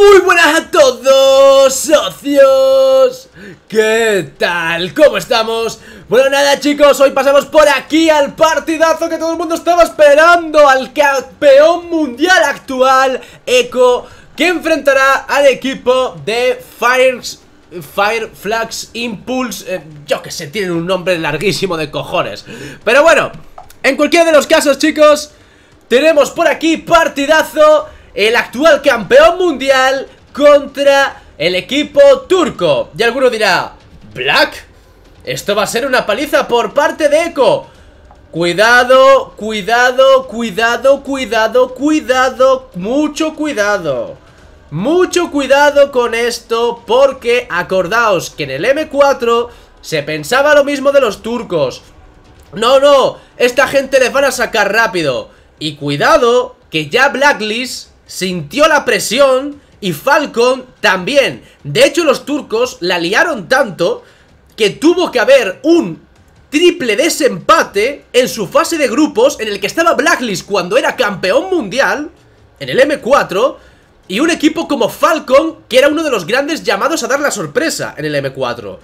Muy buenas a todos, socios ¿Qué tal? ¿Cómo estamos? Bueno, nada chicos, hoy pasamos por aquí al partidazo que todo el mundo estaba esperando Al campeón mundial actual, Echo Que enfrentará al equipo de Fire, Fire Flags Impulse eh, Yo que sé, tienen un nombre larguísimo de cojones Pero bueno, en cualquiera de los casos chicos Tenemos por aquí partidazo el actual campeón mundial contra el equipo turco. Y alguno dirá, ¿Black? Esto va a ser una paliza por parte de Echo. Cuidado, cuidado, cuidado, cuidado, cuidado, mucho cuidado. Mucho cuidado con esto porque acordaos que en el M4 se pensaba lo mismo de los turcos. No, no, esta gente les van a sacar rápido. Y cuidado que ya Blacklist sintió la presión y Falcon también. De hecho, los turcos la liaron tanto que tuvo que haber un triple desempate en su fase de grupos en el que estaba Blacklist cuando era campeón mundial, en el M4, y un equipo como Falcon, que era uno de los grandes llamados a dar la sorpresa en el M4.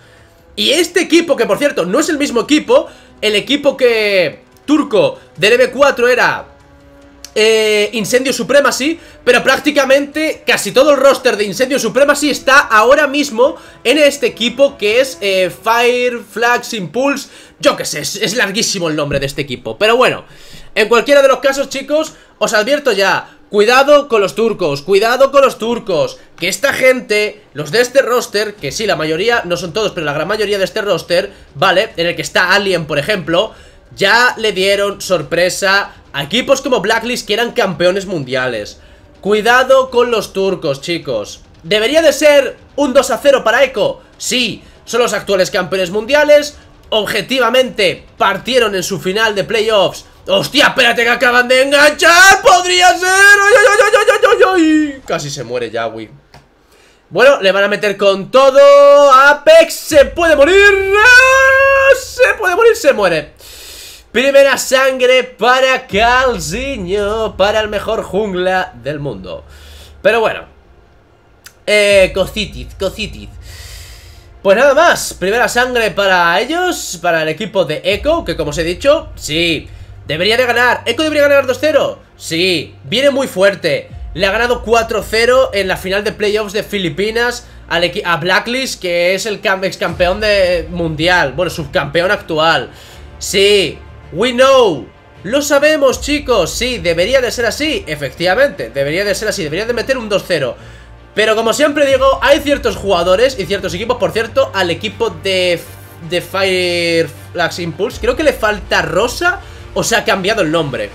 Y este equipo, que por cierto no es el mismo equipo, el equipo que turco del M4 era eh, Incendio Supremacy Pero prácticamente casi todo el roster de Incendio Supremacy está ahora mismo en este equipo que es eh, Fire, Flags, Impulse Yo que sé, es, larguísimo el nombre de este equipo Pero bueno, en cualquiera de los casos chicos, os advierto ya Cuidado con los turcos, cuidado con los turcos Que esta gente, los de este roster Que sí, la mayoría, no son todos, pero la gran mayoría de este roster ¿Vale? En el que está Alien, por ejemplo Ya le dieron sorpresa a equipos como Blacklist que eran campeones mundiales. Cuidado con los turcos, chicos. ¿Debería de ser un 2 a 0 para Echo? Sí, son los actuales campeones mundiales. Objetivamente, partieron en su final de playoffs. ¡Hostia, espérate que acaban de enganchar! ¡Podría ser! ¡Ay, Casi se muere ya, Bueno, le van a meter con todo Apex se puede morir ¡Ah! Se puede morir, se muere Primera sangre para Calzinho, para el mejor jungla del mundo. Pero bueno. Eh, cositis, cositis. Pues nada más, primera sangre para ellos, para el equipo de Echo, que como os he dicho, sí, debería de ganar. ¿Echo debería ganar 2-0? Sí, viene muy fuerte. Le ha ganado 4-0 en la final de playoffs de Filipinas a Blacklist, que es el ex campeón de mundial, bueno, subcampeón actual. Sí, We know. Lo sabemos chicos, sí, debería de ser así. Efectivamente, debería de ser así. Debería de meter un 2-0 Pero como siempre digo, hay ciertos jugadores y ciertos equipos. Por cierto, al equipo de, de Fire Flags Impulse Creo que le falta Rosa O se ha cambiado el nombre.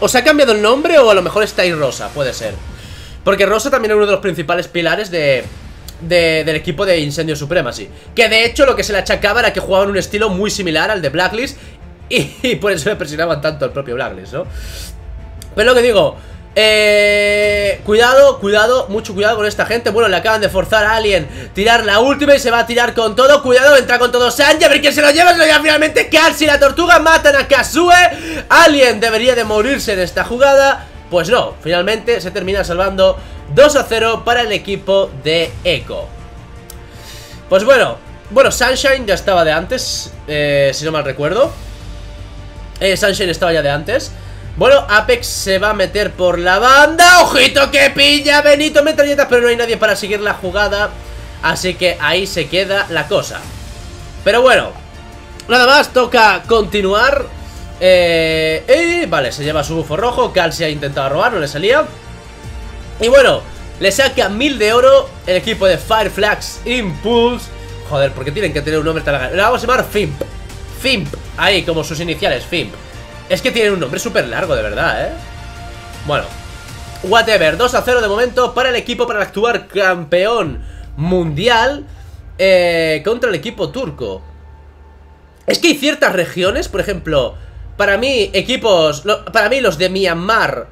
O se ha cambiado el nombre o a lo mejor está ahí Rosa Puede ser. Porque Rosa también es uno de los principales pilares de, del equipo de Incendio Supremacy. Que de hecho lo que se le achacaba era que jugaban un estilo muy similar al de Blacklist y, por eso le presionaban tanto al propio Blacklist, ¿no? Pero lo que digo, eh, cuidado, cuidado, mucho cuidado con esta gente. Bueno, le acaban de forzar a Alien Tirar la última y se va a tirar con todo. Cuidado, entra con todo Sanji, a ver quién se lo lleva. Se lo lleva finalmente Casi la tortuga. Matan a Kazue. Alien debería de morirse en esta jugada. Pues no, finalmente se termina salvando 2 a 0 para el equipo de Echo. Pues bueno, bueno, Sunshine ya estaba de antes eh, Si no mal recuerdo eh, Sunshine estaba ya de antes. Bueno, Apex se va a meter por la banda. ¡Ojito que pilla Benito metralletas! Pero no hay nadie para seguir la jugada. Así que ahí se queda la cosa. Pero bueno Nada más, toca continuar. Eh, Vale, se lleva su bufo rojo. Cal se ha intentado robar, no le salía. Y bueno, le saca mil de oro El equipo de Fireflags Impulse. Joder, ¿por qué tienen que tener un nombre tan? Le vamos a llamar Fimp Fimp, ahí, como sus iniciales, Fimp. Es que tiene un nombre súper largo, de verdad, ¿eh? Bueno, whatever 2 a 0 de momento para el equipo Para actuar campeón mundial eh, Contra el equipo turco. Es que hay ciertas regiones, por ejemplo Para mí, equipos Para mí los de Myanmar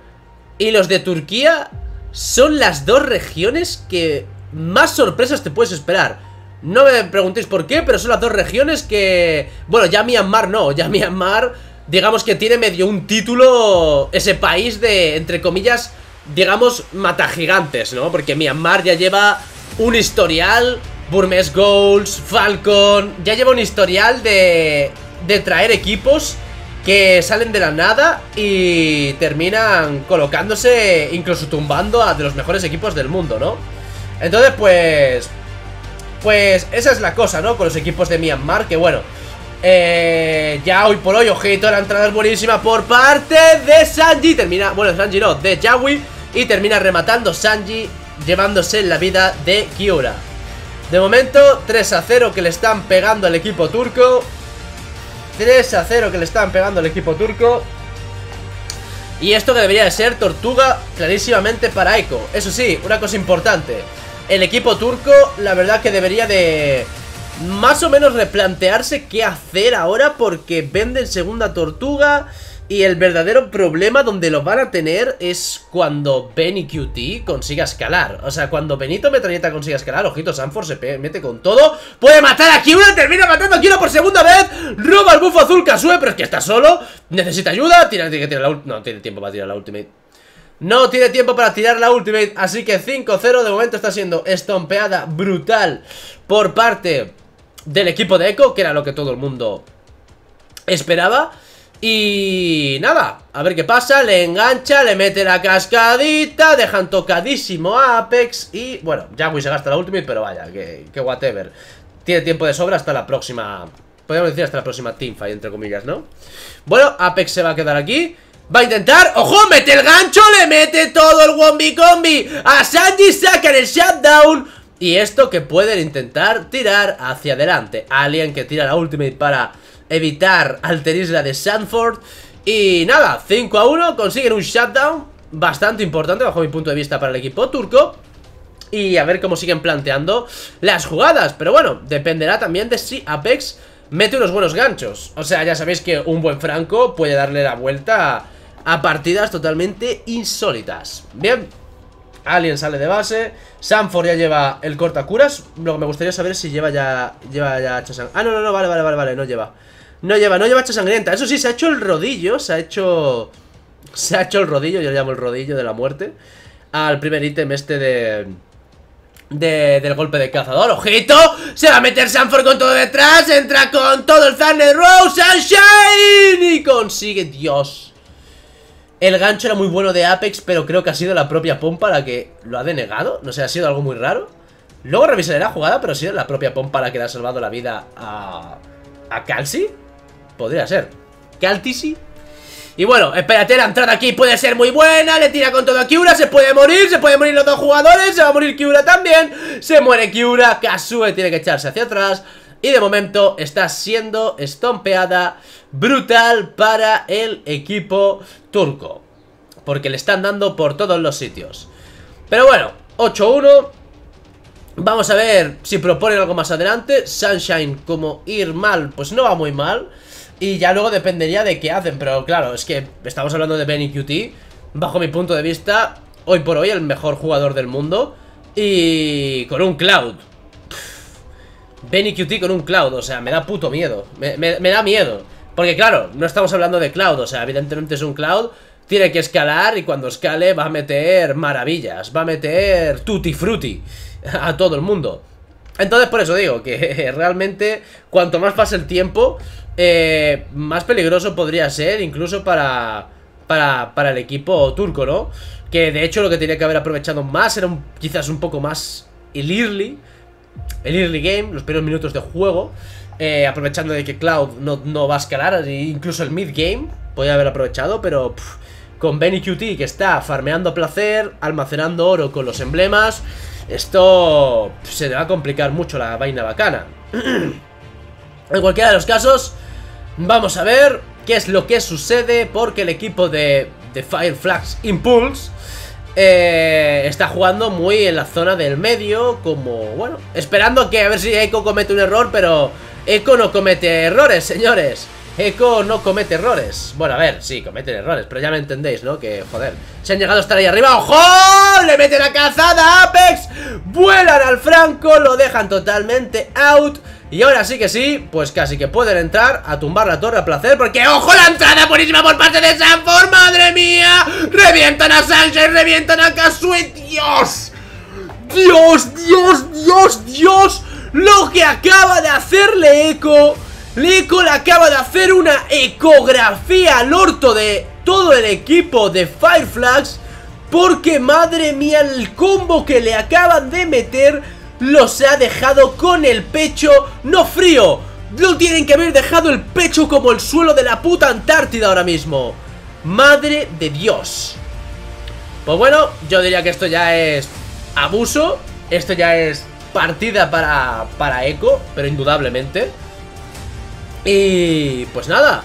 Y los de Turquía Son las dos regiones que Más sorpresas te puedes esperar no me preguntéis por qué, pero son las dos regiones que... Bueno, ya Myanmar no, ya Myanmar, digamos que tiene medio un título, ese país de, entre comillas, digamos, mata gigantes, ¿no? Porque Myanmar ya lleva un historial, Burmese Goals, Falcon, ya lleva un historial de, de traer equipos que salen de la nada y terminan colocándose, incluso tumbando a de los mejores equipos del mundo, ¿no? Entonces, pues... Pues esa es la cosa, ¿no? Con los equipos de Myanmar, que bueno... Eh, ya hoy por hoy, ojito, la entrada es buenísima por parte de Sanji. Termina, bueno, Sanji no, de Yawi Y termina rematando Sanji Llevándose la vida de Kiura De momento, 3 a 0 que le están pegando al equipo turco. 3 a 0 que le están pegando al equipo turco. Y esto que debería de ser Tortuga clarísimamente para Echo Eso sí, una cosa importante El equipo turco, la verdad que debería de más o menos replantearse qué hacer ahora porque venden segunda tortuga y el verdadero problema donde lo van a tener es cuando Benny QT consiga escalar. O sea, cuando Benito Metralleta consiga escalar, ojito, Sanford se mete con todo. Puede matar a Kiura, termina matando a Kiura por segunda vez. Roba el bufo azul Kasue, pero es que está solo. Necesita ayuda. La No, tiene tiempo para tirar la ultimate. No tiene tiempo para tirar la ultimate. Así que 5-0 de momento está siendo estompeada brutal por parte del equipo de Echo, que era lo que todo el mundo esperaba. Y nada, a ver qué pasa, le engancha, le mete la cascadita, dejan tocadísimo a Apex y bueno, Jagui se gasta la ultimate, pero vaya, que, que whatever. Tiene tiempo de sobra hasta la próxima, podríamos decir hasta la próxima teamfight, entre comillas, ¿no? Bueno, Apex se va a quedar aquí. Va a intentar, ¡ojo! Mete el gancho, le mete todo el Wombi Combi A Sanji sacan el shutdown. Y esto que pueden intentar tirar hacia adelante. Alien que tira la ultimate para evitar alterisla de Sanford. Y nada, 5 a 1, consiguen un shutdown bastante importante bajo mi punto de vista para el equipo turco. Y a ver cómo siguen planteando las jugadas. Pero bueno, dependerá también de si Apex mete unos buenos ganchos. O sea, ya sabéis que un buen Franco puede darle la vuelta a partidas totalmente insólitas. Bien, Alien sale de base Sanford ya lleva el cortacuras Lo que me gustaría saber es si lleva ya Lleva ya hacha Ah, no, no, no, vale, vale, vale, vale No lleva. No lleva, no lleva hacha sangrienta. Eso sí, se ha hecho el rodillo Se ha hecho Se ha hecho el rodillo Yo lo llamo el rodillo de la muerte Al primer ítem este de... De, del golpe de cazador. ¡Ojito! Se va a meter Sanford con todo detrás Entra con todo el Thunder Rose Sunshine Y consigue, Dios el gancho era muy bueno de Apex, pero creo que ha sido la propia Pompa la que lo ha denegado. No sé, ha sido algo muy raro. Luego revisaré la jugada, pero ha sido la propia Pompa la que le ha salvado la vida a... ¿A Calci? Podría ser. ¿Caltisi? Y bueno, espérate, la entrada aquí puede ser muy buena Le tira con todo a Kiura, se puede morir Se pueden morir los dos jugadores, se va a morir Kiura también Se muere Kiura, Kasue tiene que echarse hacia atrás Y de momento está siendo estompeada brutal para el equipo turco. Porque le están dando por todos los sitios. Pero bueno, 8-1. Vamos a ver si proponen algo más adelante. Sunshine, como ir mal, pues no va muy mal. Y ya luego dependería de qué hacen. Pero claro, es que estamos hablando de Benny QT. Bajo mi punto de vista, hoy por hoy el mejor jugador del mundo. Y con un Cloud. Benny QT con un Cloud, o sea, me da puto miedo. me da miedo. Porque claro, no estamos hablando de Cloud, o sea, evidentemente es un Cloud Tiene que escalar y cuando escale va a meter maravillas Va a meter tutti frutti a todo el mundo Entonces por eso digo que realmente cuanto más pase el tiempo eh, Más peligroso podría ser incluso para, para, para el equipo turco, ¿no? Que de hecho lo que tenía que haber aprovechado más era quizás un poco más el early El early game, los primeros minutos de juego eh, aprovechando de que Cloud no, va a escalar, incluso el mid game podría haber aprovechado, pero con Benny QT que está farmeando placer, almacenando oro con los emblemas, esto se le va a complicar mucho la vaina bacana. en cualquiera de los casos, vamos a ver qué es lo que sucede porque el equipo de, de Fireflags Impulse eh, está jugando muy en la zona del medio, como, bueno, esperando que a ver si Eiko comete un error, pero Echo no comete errores, señores. Echo no comete errores. Bueno, a ver, sí, cometen errores Pero ya me entendéis, ¿no? Que, joder Se han llegado a estar ahí arriba. ¡Ojo! Le mete la cazada Apex. Vuelan al Franco Lo dejan totalmente out Y ahora sí que sí, pues casi que pueden entrar a tumbar la torre a placer Porque ¡ojo la entrada buenísima por parte de Sanford! ¡Madre mía! ¡Revientan a Sánchez! ¡Revientan a Kasui! ¡Dios! ¡Dios! ¡Dios! ¡Dios! ¡Dios! Lo que acaba de hacerle Eco Eco le acaba de hacer una ecografía al orto de todo el equipo de Fireflags Porque madre mía el combo que le acaban de meter los ha dejado con el pecho no frío. Lo tienen que haber dejado el pecho como el suelo de la puta Antártida ahora mismo. Madre de Dios. Pues bueno, yo diría que esto ya es abuso. Esto ya es partida para, para Echo, pero indudablemente. Y pues nada.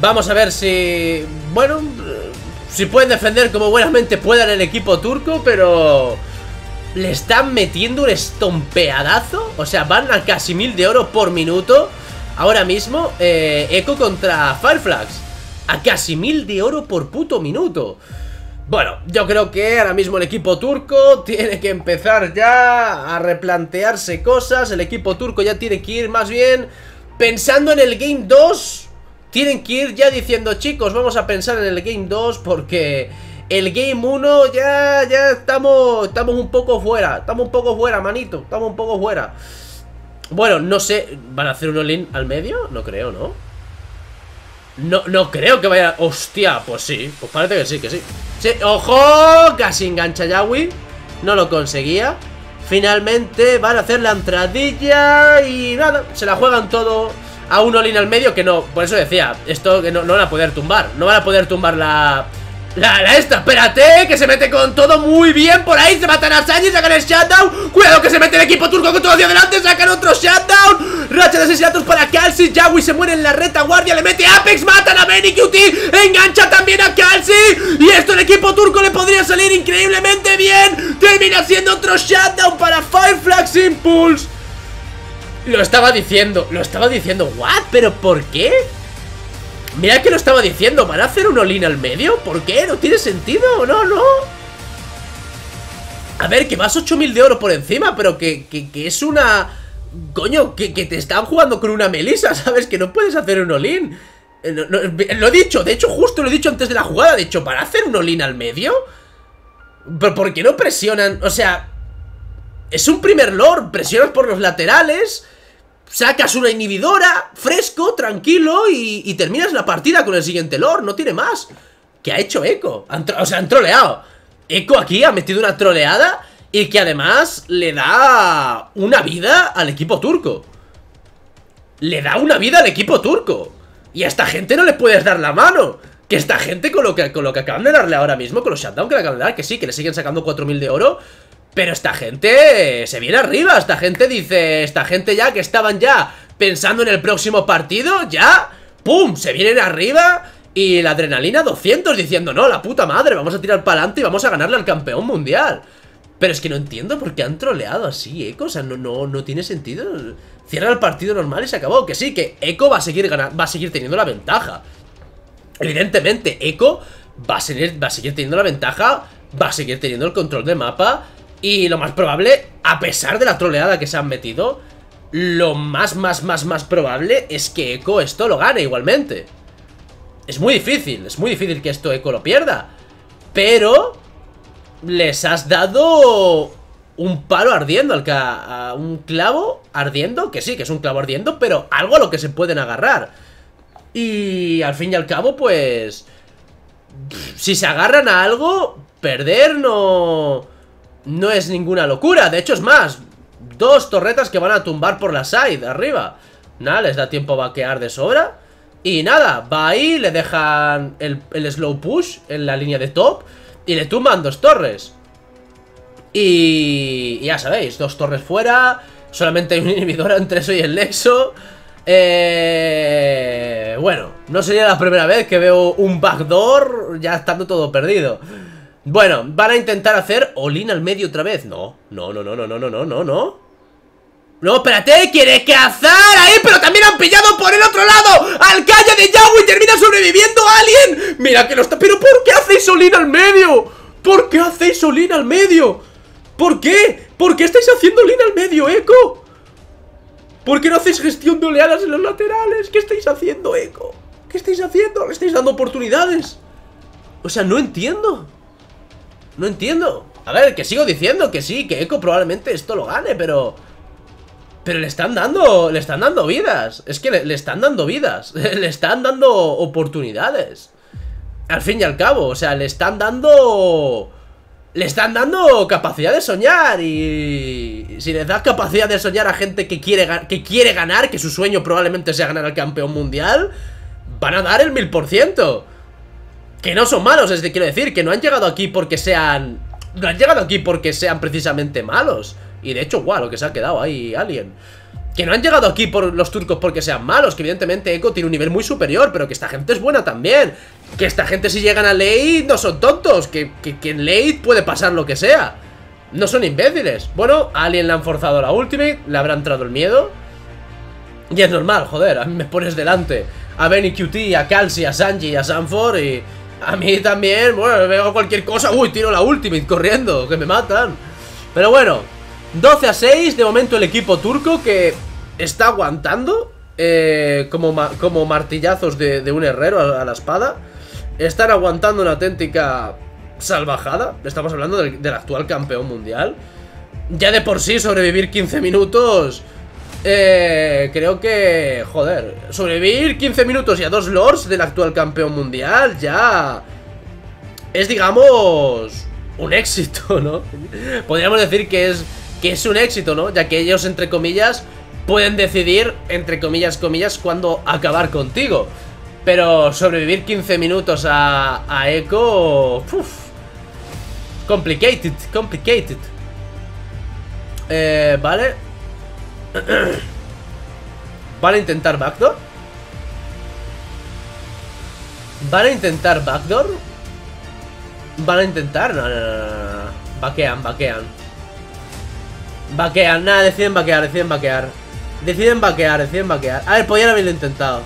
Vamos a ver si... Bueno, si pueden defender como buenamente puedan el equipo turco, pero... Le están metiendo un estompeadazo O sea, van a casi mil de oro por minuto Ahora mismo, eh, Echo contra Fireflags A casi mil de oro por puto minuto. Bueno, yo creo que ahora mismo el equipo turco tiene que empezar ya a replantearse cosas El equipo turco ya tiene que ir más bien pensando en el Game 2 Tienen que ir ya diciendo, chicos, vamos a pensar en el Game 2 porque el Game 1 ya, ya estamos, estamos un poco fuera. Estamos un poco fuera, manito. Estamos un poco fuera. Bueno, no sé. ¿Van a hacer un all al medio? No creo, ¿no? No, no creo que vaya... Hostia, pues sí. Pues parece que sí, que sí. ¡ojo! Casi engancha Yawi. No lo conseguía. Finalmente van a hacer la entradilla y nada, se la juegan todo a un all al medio que no, por eso decía, esto que no, no van a poder tumbar, no van a poder tumbar la, la, la esta, espérate, que se mete con todo muy bien por ahí. Se matan a Sanji, sacan el shutdown. Cuidado que se mete el equipo turco con todo hacia adelante. Sacan otro shutdown. Racha de asesinatos para Calci Yawi se muere en la retaguardia. Le mete Apex, matan a Benny QT Engancha también a Calci Y esto el equipo turco le podría salir increíblemente bien. Termina siendo otro shutdown para Fireflags Impulse. Lo estaba diciendo, lo estaba diciendo. ¿What? ¿Pero por qué? Mira que lo estaba diciendo, ¿van a hacer un olín al medio? ¿Por qué? ¿No tiene sentido? No, no A ver, que vas 8000 de oro por encima Pero que, es una... Coño, que, te están jugando con una melisa ¿Sabes? Que no puedes hacer un olín eh, Lo he dicho, de hecho justo lo he dicho antes de la jugada De hecho, ¿para hacer un olín al medio? ¿Pero por qué no presionan? O sea... Es un primer lord, presionas por los laterales Sacas una inhibidora, fresco, tranquilo y, terminas la partida con el siguiente lord, no tiene más. ¿Qué ha hecho Echo? o sea, han troleado. Echo aquí ha metido una troleada y que además le da una vida al equipo turco. Le da una vida al equipo turco. Y a esta gente no le puedes dar la mano. Que esta gente con lo que, con lo que acaban de darle ahora mismo, con los shutdown que le acaban de dar, que sí, que le siguen sacando 4.000 de oro, pero esta gente se viene arriba, esta gente dice, esta gente ya que estaban ya pensando en el próximo partido, ya, ¡pum!, se vienen arriba y la adrenalina 200 diciendo, no, la puta madre, vamos a tirar para adelante y vamos a ganarle al campeón mundial. Pero es que no entiendo por qué han troleado así, Eco, o sea, no, no, no tiene sentido. Cierra el partido normal y se acabó, que sí, que Eco va a seguir va a seguir teniendo la ventaja. Evidentemente, Eco va a, seguir, va a seguir teniendo la ventaja, va a seguir teniendo el control de mapa y lo más probable, a pesar de la troleada que se han metido, lo más, más, más, más probable es que Echo esto lo gane igualmente. Es muy difícil, es muy difícil que esto Echo lo pierda. Pero les has dado un palo ardiendo, al a un clavo ardiendo, que sí, que es un clavo ardiendo, pero algo a lo que se pueden agarrar. Y al fin y al cabo, pues... Si se agarran a algo, perder no no es ninguna locura. De hecho, es más, dos torretas que van a tumbar por la side, arriba. Nada, les da tiempo a vaquear de sobra. Y nada, va ahí, le dejan el, slow push en la línea de top y le tumban dos torres. Y, ya sabéis, dos torres fuera, solamente hay un inhibidor entre eso y el Nexo. Eh, bueno, no sería la primera vez que veo un backdoor ya estando todo perdido. Bueno, van a intentar hacer Olin al medio otra vez No, no, no, no, no, no, no, no, no No, no espérate, quiere cazar ahí Pero también han pillado por el otro lado Al calle de Yahweh termina sobreviviendo Alien Mira que no está, pero ¿por qué hacéis Olin al medio? ¿Por qué hacéis Olin al medio? ¿Por qué? ¿Por qué estáis haciendo Olin al medio, Eco? ¿Por qué no hacéis gestión de oleadas en los laterales? ¿Qué estáis haciendo, Eco? ¿Qué estáis haciendo? ¿Le estáis dando oportunidades? O sea, no entiendo No entiendo. A ver, que sigo diciendo que sí, que Eco probablemente esto lo gane, pero... Pero le están dando, le están dando vidas. Es que le, le están dando vidas. Le están dando oportunidades. Al fin y al cabo, o sea, le están dando le están dando capacidad de soñar y si les das capacidad de soñar a gente que quiere, que quiere ganar, que su sueño probablemente sea ganar al campeón mundial, van a dar el mil por ciento. Que no son malos, es decir, quiero decir, que no han llegado aquí porque sean... No han llegado aquí porque sean precisamente malos. Y de hecho, guau, lo que se ha quedado ahí, Alien. Que no han llegado aquí por los turcos porque sean malos, que evidentemente Echo tiene un nivel muy superior, pero que esta gente es buena también. Que esta gente si llegan a late no son tontos, que, que, en late puede pasar lo que sea. No son imbéciles. Bueno, a Alien le han forzado la ultimate, le habrá entrado el miedo. Y es normal, joder, a mí me pones delante a Benny QT, a Calci, a Sanji, a Sanford y a mí también, bueno, veo cualquier cosa. Uy, tiro la ultimate corriendo, que me matan. Pero bueno, 12 a 6, de momento el equipo turco que está aguantando eh, como, como martillazos de, un herrero a, la espada. Están aguantando una auténtica salvajada. Estamos hablando del, del, actual campeón mundial. Ya de por sí sobrevivir 15 minutos... Eh, creo que... Joder, sobrevivir 15 minutos y a dos lords del actual campeón mundial ya... Es, digamos... Un éxito, ¿no? Podríamos decir que es que es un éxito, ¿no? Ya que ellos, entre comillas, pueden decidir, entre comillas, comillas, cuándo acabar contigo. Pero sobrevivir 15 minutos a, a Echo... complicated, complicated. Eh, vale. ¿Van a intentar backdoor? ¿Van a intentar backdoor? ¿Van a intentar? No, no, no, no. Vaquean, vaquean. Vaquean, nada, deciden vaquear, deciden vaquear Deciden vaquear, deciden vaquear A ver, podrían haberlo intentado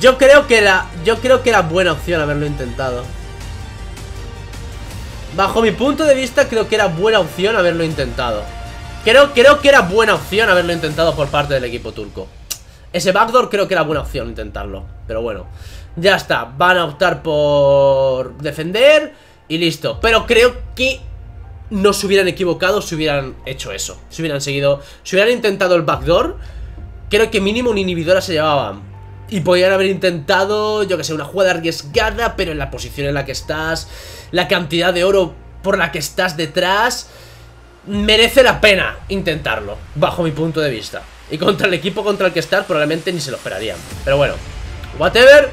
Yo creo que era, yo creo que era buena opción haberlo intentado Bajo mi punto de vista creo que era buena opción haberlo intentado Creo, creo que era buena opción haberlo intentado por parte del equipo turco Ese backdoor creo que era buena opción intentarlo Pero bueno, ya está Van a optar por defender Y listo Pero creo que no se hubieran equivocado si hubieran hecho eso. Si hubieran seguido, si hubieran intentado el backdoor, creo que mínimo un inhibidor se llevaban. Y podrían haber intentado, yo que sé, una jugada arriesgada, pero en la posición en la que estás, la cantidad de oro por la que estás detrás, merece la pena intentarlo, bajo mi punto de vista. Y contra el equipo contra el que estás probablemente ni se lo esperarían. Pero bueno, whatever.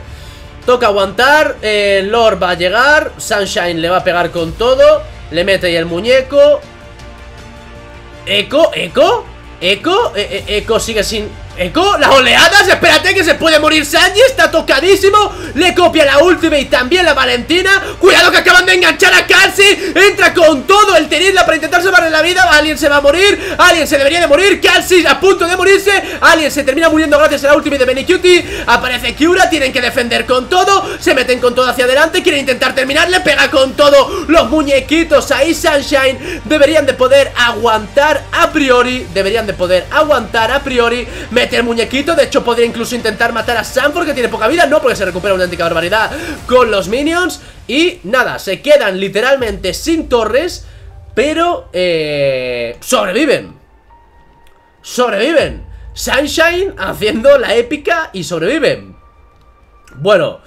Toca aguantar, eh, Lord va a llegar, Sunshine le va a pegar con todo. Le mete ahí el muñeco ¿Eco? ¿Eco? ¿Eco? E, e, ¿Eco sigue sin Eco, las oleadas, espérate que se puede morir Sanji, está tocadísimo Le copia la última y también la Valentina. Cuidado que acaban de enganchar a Calci Entra con todo el Tenisla para intentar salvarle la vida Alien se va a morir, Alien se debería de morir Calci a punto de morirse Alien se termina muriendo gracias a la última de Benicutie Aparece Kiura, tienen que defender con todo Se meten con todo hacia adelante, quieren intentar terminarle Pega con todo. Los muñequitos ahí Sunshine Deberían de poder aguantar a priori Deberían de poder aguantar a priori el muñequito De hecho podría incluso intentar matar a Sanford Que tiene poca vida, no porque se recupera una auténtica barbaridad Con los minions. Y nada, se quedan literalmente sin torres Pero eh, Sobreviven. Sobreviven. Sunshine haciendo la épica y sobreviven. Bueno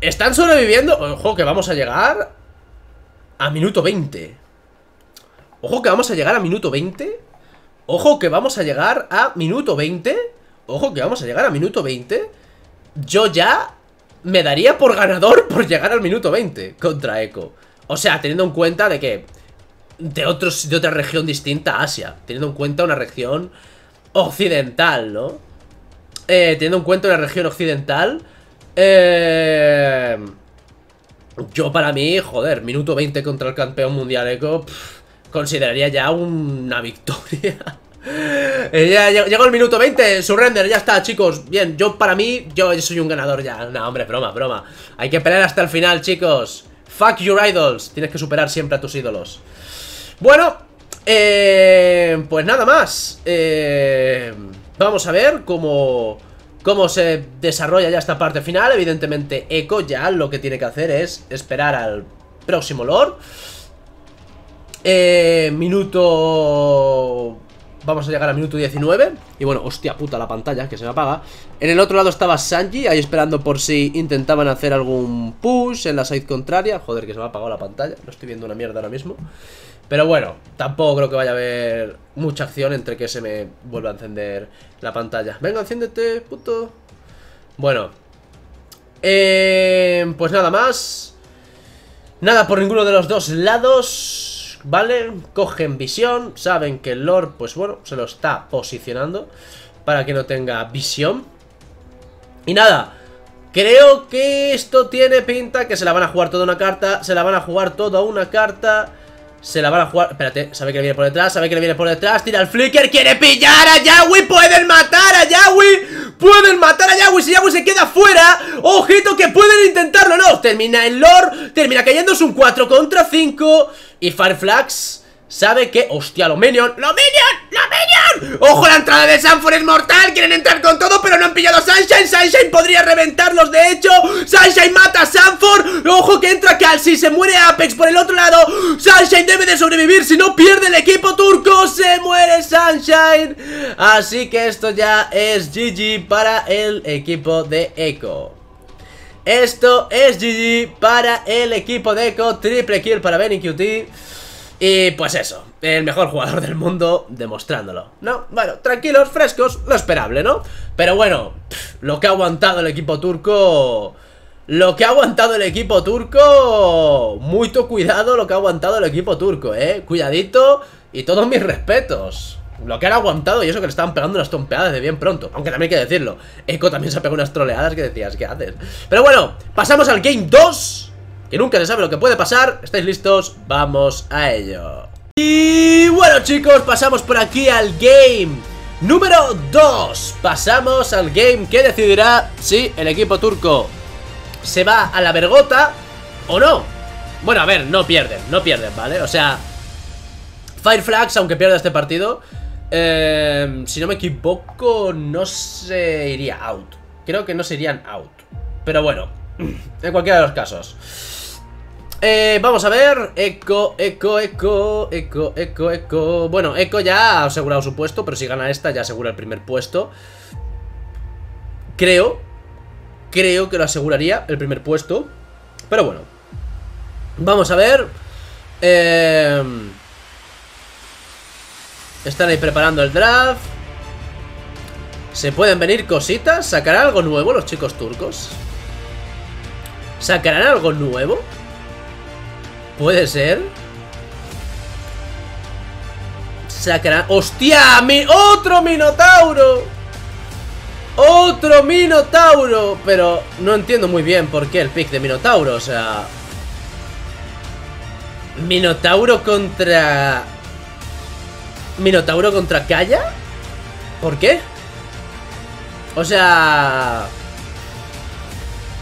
Están sobreviviendo. Ojo que vamos a llegar A minuto 20 Ojo que vamos a llegar a minuto 20 Ojo que vamos a llegar a minuto 20 Ojo que vamos a llegar a minuto 20 Yo ya me daría por ganador por llegar al minuto 20 contra Echo. O sea, teniendo en cuenta de que de, de otra región distinta a Asia. Teniendo en cuenta una región occidental, ¿no? Eh, teniendo en cuenta una región occidental eh, Yo para mí, joder, minuto 20 contra el campeón mundial Echo consideraría ya una victoria. Eh, ya llegó el minuto 20, surrender, ya está, chicos. Bien, yo para mí, yo soy un ganador ya. No, hombre, broma, broma. Hay que pelear hasta el final, chicos. Fuck your idols. Tienes que superar siempre a tus ídolos. Bueno, Eh, pues nada más. Eh, vamos a ver cómo, cómo se desarrolla ya esta parte final. Evidentemente, Echo ya lo que tiene que hacer es esperar al próximo Lord. Eh, minuto Vamos a llegar a minuto 19 Y bueno, hostia puta la pantalla que se me apaga. En el otro lado estaba Sanji Ahí esperando por si intentaban hacer algún push En la side contraria. Joder que se me ha apagado la pantalla No estoy viendo una mierda ahora mismo. Pero bueno, tampoco creo que vaya a haber Mucha acción entre que se me vuelva a encender La pantalla. Venga, enciéndete, puto. Bueno eh, Pues nada más. Nada por ninguno de los dos lados ¿vale? Cogen visión, saben que el Lord, pues bueno, se lo está posicionando para que no tenga visión. Y nada, creo que esto tiene pinta que se la van a jugar toda una carta, se la van a jugar toda una carta... Se la van a jugar... Espérate, sabe que le viene por detrás, sabe que le viene por detrás Tira el flicker, quiere pillar a Yawi Pueden matar a Yawi Pueden matar a Yawi, si Yawi se queda fuera Ojito que pueden intentarlo, no Termina el Lord, termina cayendo, es un 4 contra 5 y Fireflax sabe que... ¡Hostia, lo minion! ¡Lo minion! ¡Lo minion! ¡Ojo, la entrada de Sanford es mortal! Quieren entrar con todo, pero no han pillado a Sunshine Sunshine podría reventarlos, de hecho Sunshine mata a Sanford ¡Ojo que entra Cal! Si se muere Apex por el otro lado Sunshine debe de sobrevivir Si no pierde el equipo turco Se muere Sunshine Así que esto ya es GG para el equipo de Echo esto es GG para el equipo de Echo, triple kill para Benny QT. Y pues eso, el mejor jugador del mundo demostrándolo, ¿no? Bueno, tranquilos, frescos, lo esperable, ¿no? Pero bueno, lo que ha aguantado el equipo turco... Lo que ha aguantado el equipo turco... Mucho cuidado lo que ha aguantado el equipo turco, ¿eh? Cuidadito y todos mis respetos. Lo que han aguantado y eso que le estaban pegando unas tompeadas de bien pronto Aunque también hay que decirlo Echo también se ha pegado unas troleadas que decías, ¿qué haces? Pero bueno, pasamos al Game 2 Que nunca se sabe lo que puede pasar ¿Estáis listos? Vamos a ello Y bueno chicos, pasamos por aquí al Game Número 2 Pasamos al Game que decidirá si el equipo turco se va a la vergota o no Bueno, a ver, no pierden, no pierden, ¿vale? O sea, Fireflags, aunque pierda este partido eh, si no me equivoco, no se iría out. Creo que no se irían out. Pero bueno, en cualquiera de los casos. Eh, vamos a ver. Eco, Eco, Eco, Eco, Eco, Eco. Bueno, Eco ya ha asegurado su puesto, pero si gana esta ya asegura el primer puesto. Creo, creo que lo aseguraría el primer puesto. Pero bueno. Vamos a ver. Eh... Están ahí preparando el draft ¿Se pueden venir cositas? ¿Sacarán algo nuevo los chicos turcos? ¿Sacarán algo nuevo? ¿Puede ser? ¿Sacarán? ¡Hostia! Mi... ¡Otro Minotauro! ¡Otro Minotauro! Pero no entiendo muy bien por qué el pick de Minotauro, o sea... Minotauro contra Minotauro contra Kaya ¿Por qué? O sea...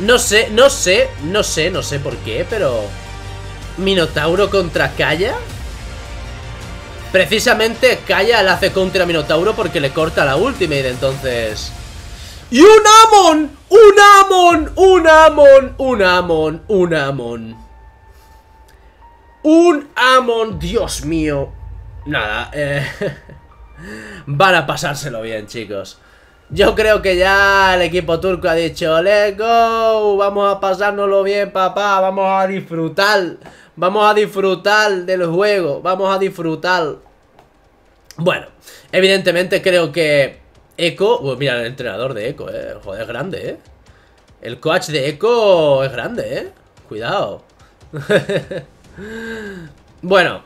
No sé, no sé, no sé, no sé por qué, pero... Minotauro contra Kaya Precisamente Kaya le hace contra Minotauro porque le corta la ultimate, entonces... ¡Y un Amon! ¡Un Amon! ¡Un Amon! ¡Un Amon! ¡Un Amon! ¡Un Amon! ¡Dios mío! Nada, eh... Van a pasárselo bien, chicos Yo creo que ya el equipo turco ha dicho Let's go, vamos a pasárnoslo bien, papá Vamos a disfrutar Vamos a disfrutar del juego Vamos a disfrutar Bueno, evidentemente creo que Echo, mira el entrenador de Echo, eh Joder, es grande, eh. El coach de Echo es grande, eh. Cuidado. Bueno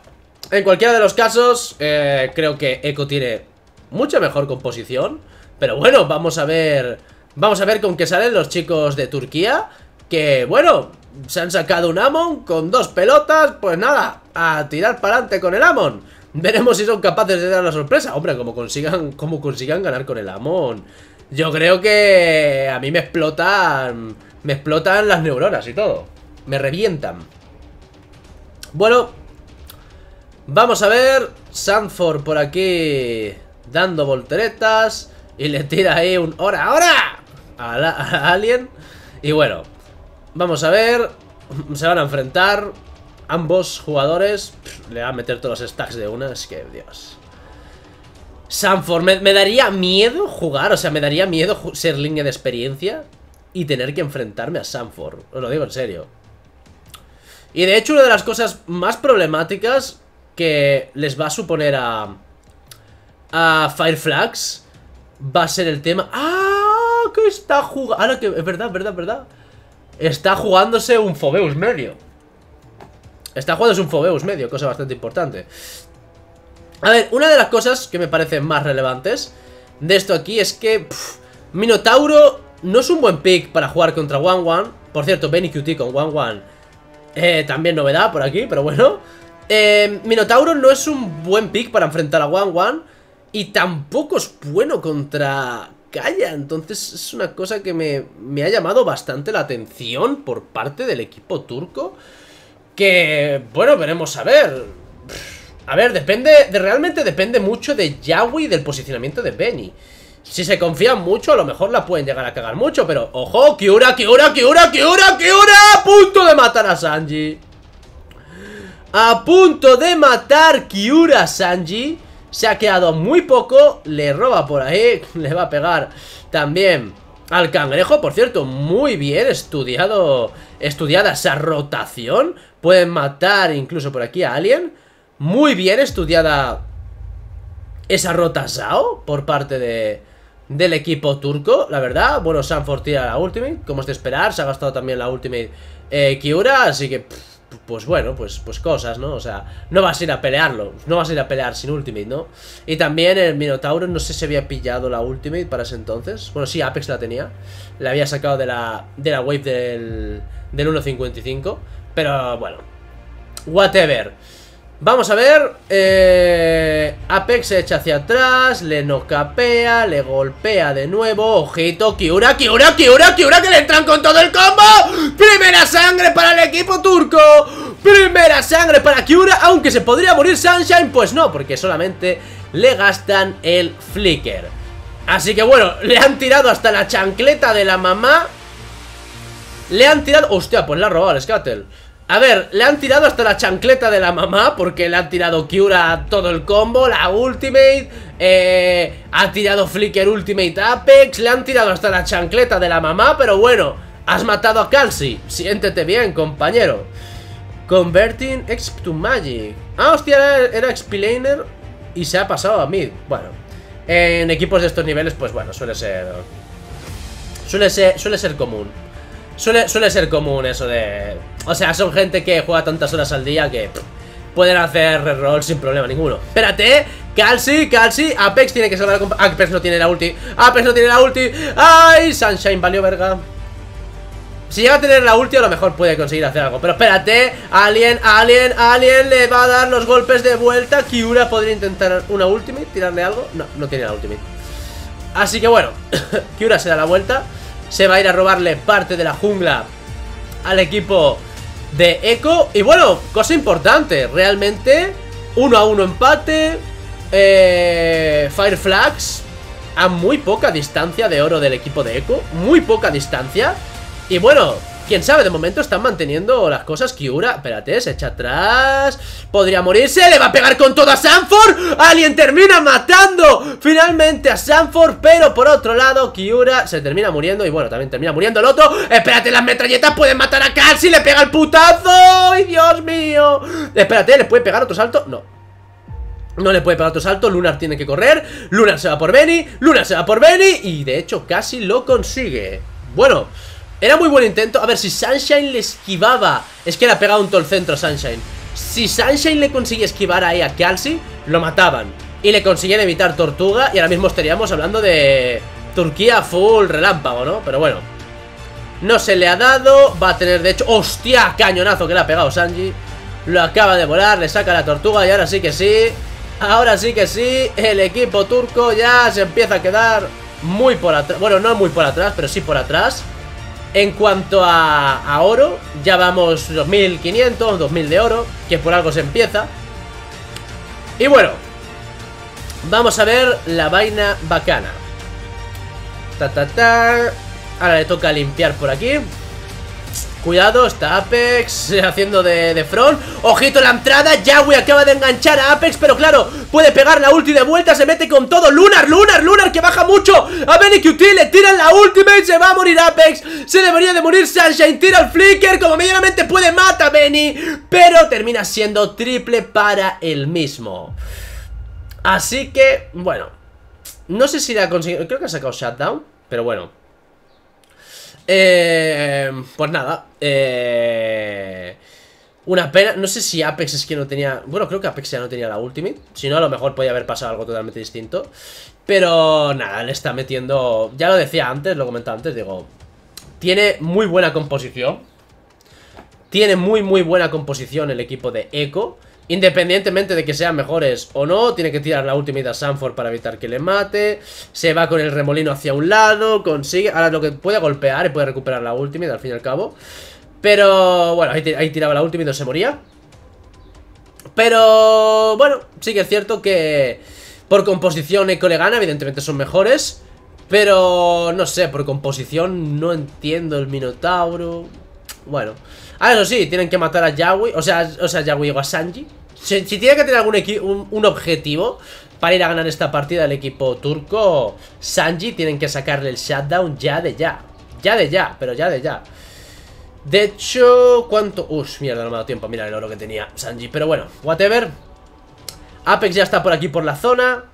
en cualquiera de los casos, eh, creo que Echo tiene mucha mejor composición. Pero bueno, vamos a ver... Vamos a ver con qué salen los chicos de Turquía. Que, bueno, se han sacado un Amon con dos pelotas. Pues nada, a tirar para adelante con el Amon. Veremos si son capaces de dar la sorpresa. Hombre, como consigan, como consigan ganar con el Amon. Yo creo que a mí me explotan... Me explotan las neuronas y todo. Me revientan. Bueno, Vamos a ver, Sanford por aquí dando volteretas y le tira ahí un ¡Hora, hora! A, Alien. Y bueno, vamos a ver, se van a enfrentar ambos jugadores. Le va a meter todos los stacks de una, es que Dios. Sanford, me, daría miedo jugar, o sea, me daría miedo ser línea de experiencia y tener que enfrentarme a Sanford. Os lo digo en serio. Y de hecho, una de las cosas más problemáticas que les va a suponer a, a Fireflags va a ser el tema... ¡Ah! Que está jugando... Ahora que... Es verdad, verdad, verdad. Está jugándose un Fobeus medio. Está jugándose un Fobeus medio, cosa bastante importante. A ver, una de las cosas que me parecen más relevantes de esto aquí es que... Minotauro no es un buen pick para jugar contra One One. Por cierto, Benny QT con One One. Eh, también novedad por aquí, pero bueno. Eh, Minotauro no es un buen pick para enfrentar a One One y tampoco es bueno contra Kaya, entonces es una cosa que me, ha llamado bastante la atención por parte del equipo turco, que, bueno, veremos a ver. A ver, depende, de, realmente depende mucho de Yawi y del posicionamiento de Benny. Si se confían mucho, a lo mejor la pueden llegar a cagar mucho, pero ¡ojo! ¡Kiura, Kiura, Kiura, Kiura, Kiura! ¡A punto de matar a Sanji! A punto de matar Kiura Sanji Se ha quedado muy poco Le roba por ahí Le va a pegar también al cangrejo. Por cierto, muy bien estudiado Estudiada esa rotación. Pueden matar incluso por aquí a Alien Muy bien estudiada Esa rota Zao Por parte de, del equipo turco La verdad, bueno, Sanford tira la ultimate Como es de esperar, se ha gastado también la ultimate eh, Kiura, así que pues bueno, pues, pues cosas, ¿no? O sea, no vas a ir a pelearlo, no vas a ir a pelear sin Ultimate, ¿no? Y también el Minotauro, no sé si había pillado la Ultimate para ese entonces. Bueno, sí, Apex la tenía. La había sacado de la, de la wave del, del 1.55. Pero bueno, whatever. Vamos a ver. Eh, Apex se echa hacia atrás. Le nocapea. Le golpea de nuevo. Ojito. Kiura, Kiura, Kiura, Kiura. Que le entran con todo el combo. Primera sangre para el equipo turco. Primera sangre para Kiura. Aunque se podría morir Sunshine. Pues no, porque solamente le gastan el flicker. Así que bueno, le han tirado hasta la chancleta de la mamá. Le han tirado... Hostia, pues la ha robado el Scuttle. A ver, le han tirado hasta la chancleta de la mamá Porque le han tirado Kiura todo el combo La Ultimate eh, Ha tirado Flicker Ultimate Apex Le han tirado hasta la chancleta de la mamá Pero bueno, has matado a Calci. Siéntete bien, compañero. Converting Exp to Magic. Ah, hostia, era, Explainer Y se ha pasado a mid. Bueno, en equipos de estos niveles Pues bueno, suele ser Suele ser, suele ser común Suele, suele ser común eso de... O sea, son gente que juega tantas horas al día que... pueden hacer reroll sin problema ninguno. Espérate, Calci, Calci Apex tiene que salvar Apex no tiene la ulti Apex no tiene la ulti. ¡Ay! Sunshine valió verga. Si llega a tener la ulti a lo mejor puede conseguir hacer algo Pero espérate, Alien, Alien, Alien Le va a dar los golpes de vuelta. Kiura podría intentar una ultimate, tirarle algo. No, no tiene la ultimate. Así que bueno, Kiura se da la vuelta se va a ir a robarle parte de la jungla al equipo de Echo. Y bueno, cosa importante, realmente, uno a uno empate, eh, a muy poca distancia de oro del equipo de Echo, muy poca distancia. Y bueno, Quién sabe, de momento están manteniendo las cosas Kiura, espérate, se echa atrás. Podría morirse, le va a pegar con todo a Sanford. Alien termina matando Finalmente a Sanford, pero por otro lado Kiura se termina muriendo Y bueno, también termina muriendo el otro. Espérate, las metralletas pueden matar a Calci Le pega el putazo, ¡ay Dios mío! Espérate, ¿le puede pegar otro salto? No. No le puede pegar otro salto, Lunar tiene que correr Lunar se va por Benny, Lunar se va por Benny Y de hecho casi lo consigue. Bueno, era muy buen intento. A ver, si Sunshine le esquivaba... Es que le ha pegado un todo el centro Sunshine. Si Sunshine le consigue esquivar ahí a Kelsey, lo mataban. Y le consiguen evitar Tortuga y ahora mismo estaríamos hablando de... Turquía full relámpago, ¿no? Pero bueno. No se le ha dado. Va a tener, de hecho... ¡Hostia! Cañonazo que le ha pegado Sanji. Lo acaba de volar, le saca la tortuga y ahora sí que sí. Ahora sí que sí. El equipo turco ya se empieza a quedar muy por atrás. Bueno, no muy por atrás, pero sí por atrás. En cuanto a, oro, ya vamos 2500, 2000 de oro, que por algo se empieza. Y bueno Vamos a ver la vaina bacana. Ta ta ta. Ahora le toca limpiar por aquí Cuidado, está Apex haciendo de, front. Ojito la entrada, Yahweh acaba de enganchar a Apex Pero claro, puede pegar la ulti de vuelta Se mete con todo, Lunar, Lunar, Lunar Que baja mucho, a Benny QT le tiran la ultimate Se va a morir Apex. Se debería de morir Sunshine, tira el flicker Como medianamente puede, mata a Benny Pero termina siendo triple para el mismo. Así que, bueno No sé si la ha conseguido, creo que ha sacado shutdown Pero bueno eh, pues nada eh, Una pena, no sé si Apex es que no tenía Bueno, creo que Apex ya no tenía la ultimate Si no, a lo mejor podía haber pasado algo totalmente distinto Pero nada, le está metiendo Ya lo decía antes, lo comentaba antes Digo, tiene muy buena composición Tiene muy muy buena composición el equipo de Echo Independientemente de que sean mejores o no Tiene que tirar la ultimate a Sanford para evitar que le mate Se va con el remolino hacia un lado Consigue, ahora lo que puede golpear Y puede recuperar la ultimate al fin y al cabo. Pero bueno, ahí, tiraba la ultimate y se moría. Pero bueno, sí que es cierto que Por composición Eco le gana Evidentemente son mejores Pero no sé, por composición no entiendo el Minotauro. Bueno Ah, eso sí, tienen que matar a Yahweh O sea, o sea Yahweh o a Sanji. Si, tiene que tener algún un, objetivo Para ir a ganar esta partida el equipo turco Sanji tienen que sacarle el shutdown ya de ya. Ya de ya, pero ya de ya. De hecho, ¿cuánto? Uff, mierda, no me ha dado tiempo a mirar el oro que tenía Sanji Pero bueno, whatever. Apex ya está por aquí por la zona.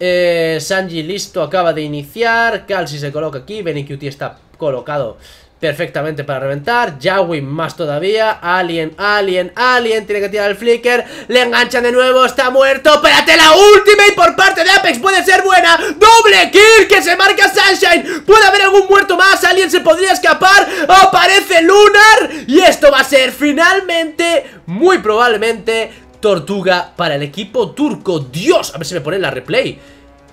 Eh, Sanji listo, acaba de iniciar. Calci se coloca aquí, Benicuti está colocado Perfectamente para reventar. Yahweh más todavía. Alien, Alien, Alien. Tiene que tirar el flicker. Le enganchan de nuevo. Está muerto. Espérate la ultimate por parte de Apex Puede ser buena. Doble kill Que se marca Sunshine. Puede haber algún muerto más. Alien se podría escapar. Aparece Lunar. Y esto va a ser finalmente Muy probablemente Tortuga para el equipo turco. Dios A ver si me ponen la replay.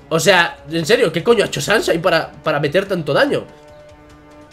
O sea, en serio ¿Qué coño ha hecho Sunshine para, para meter tanto daño?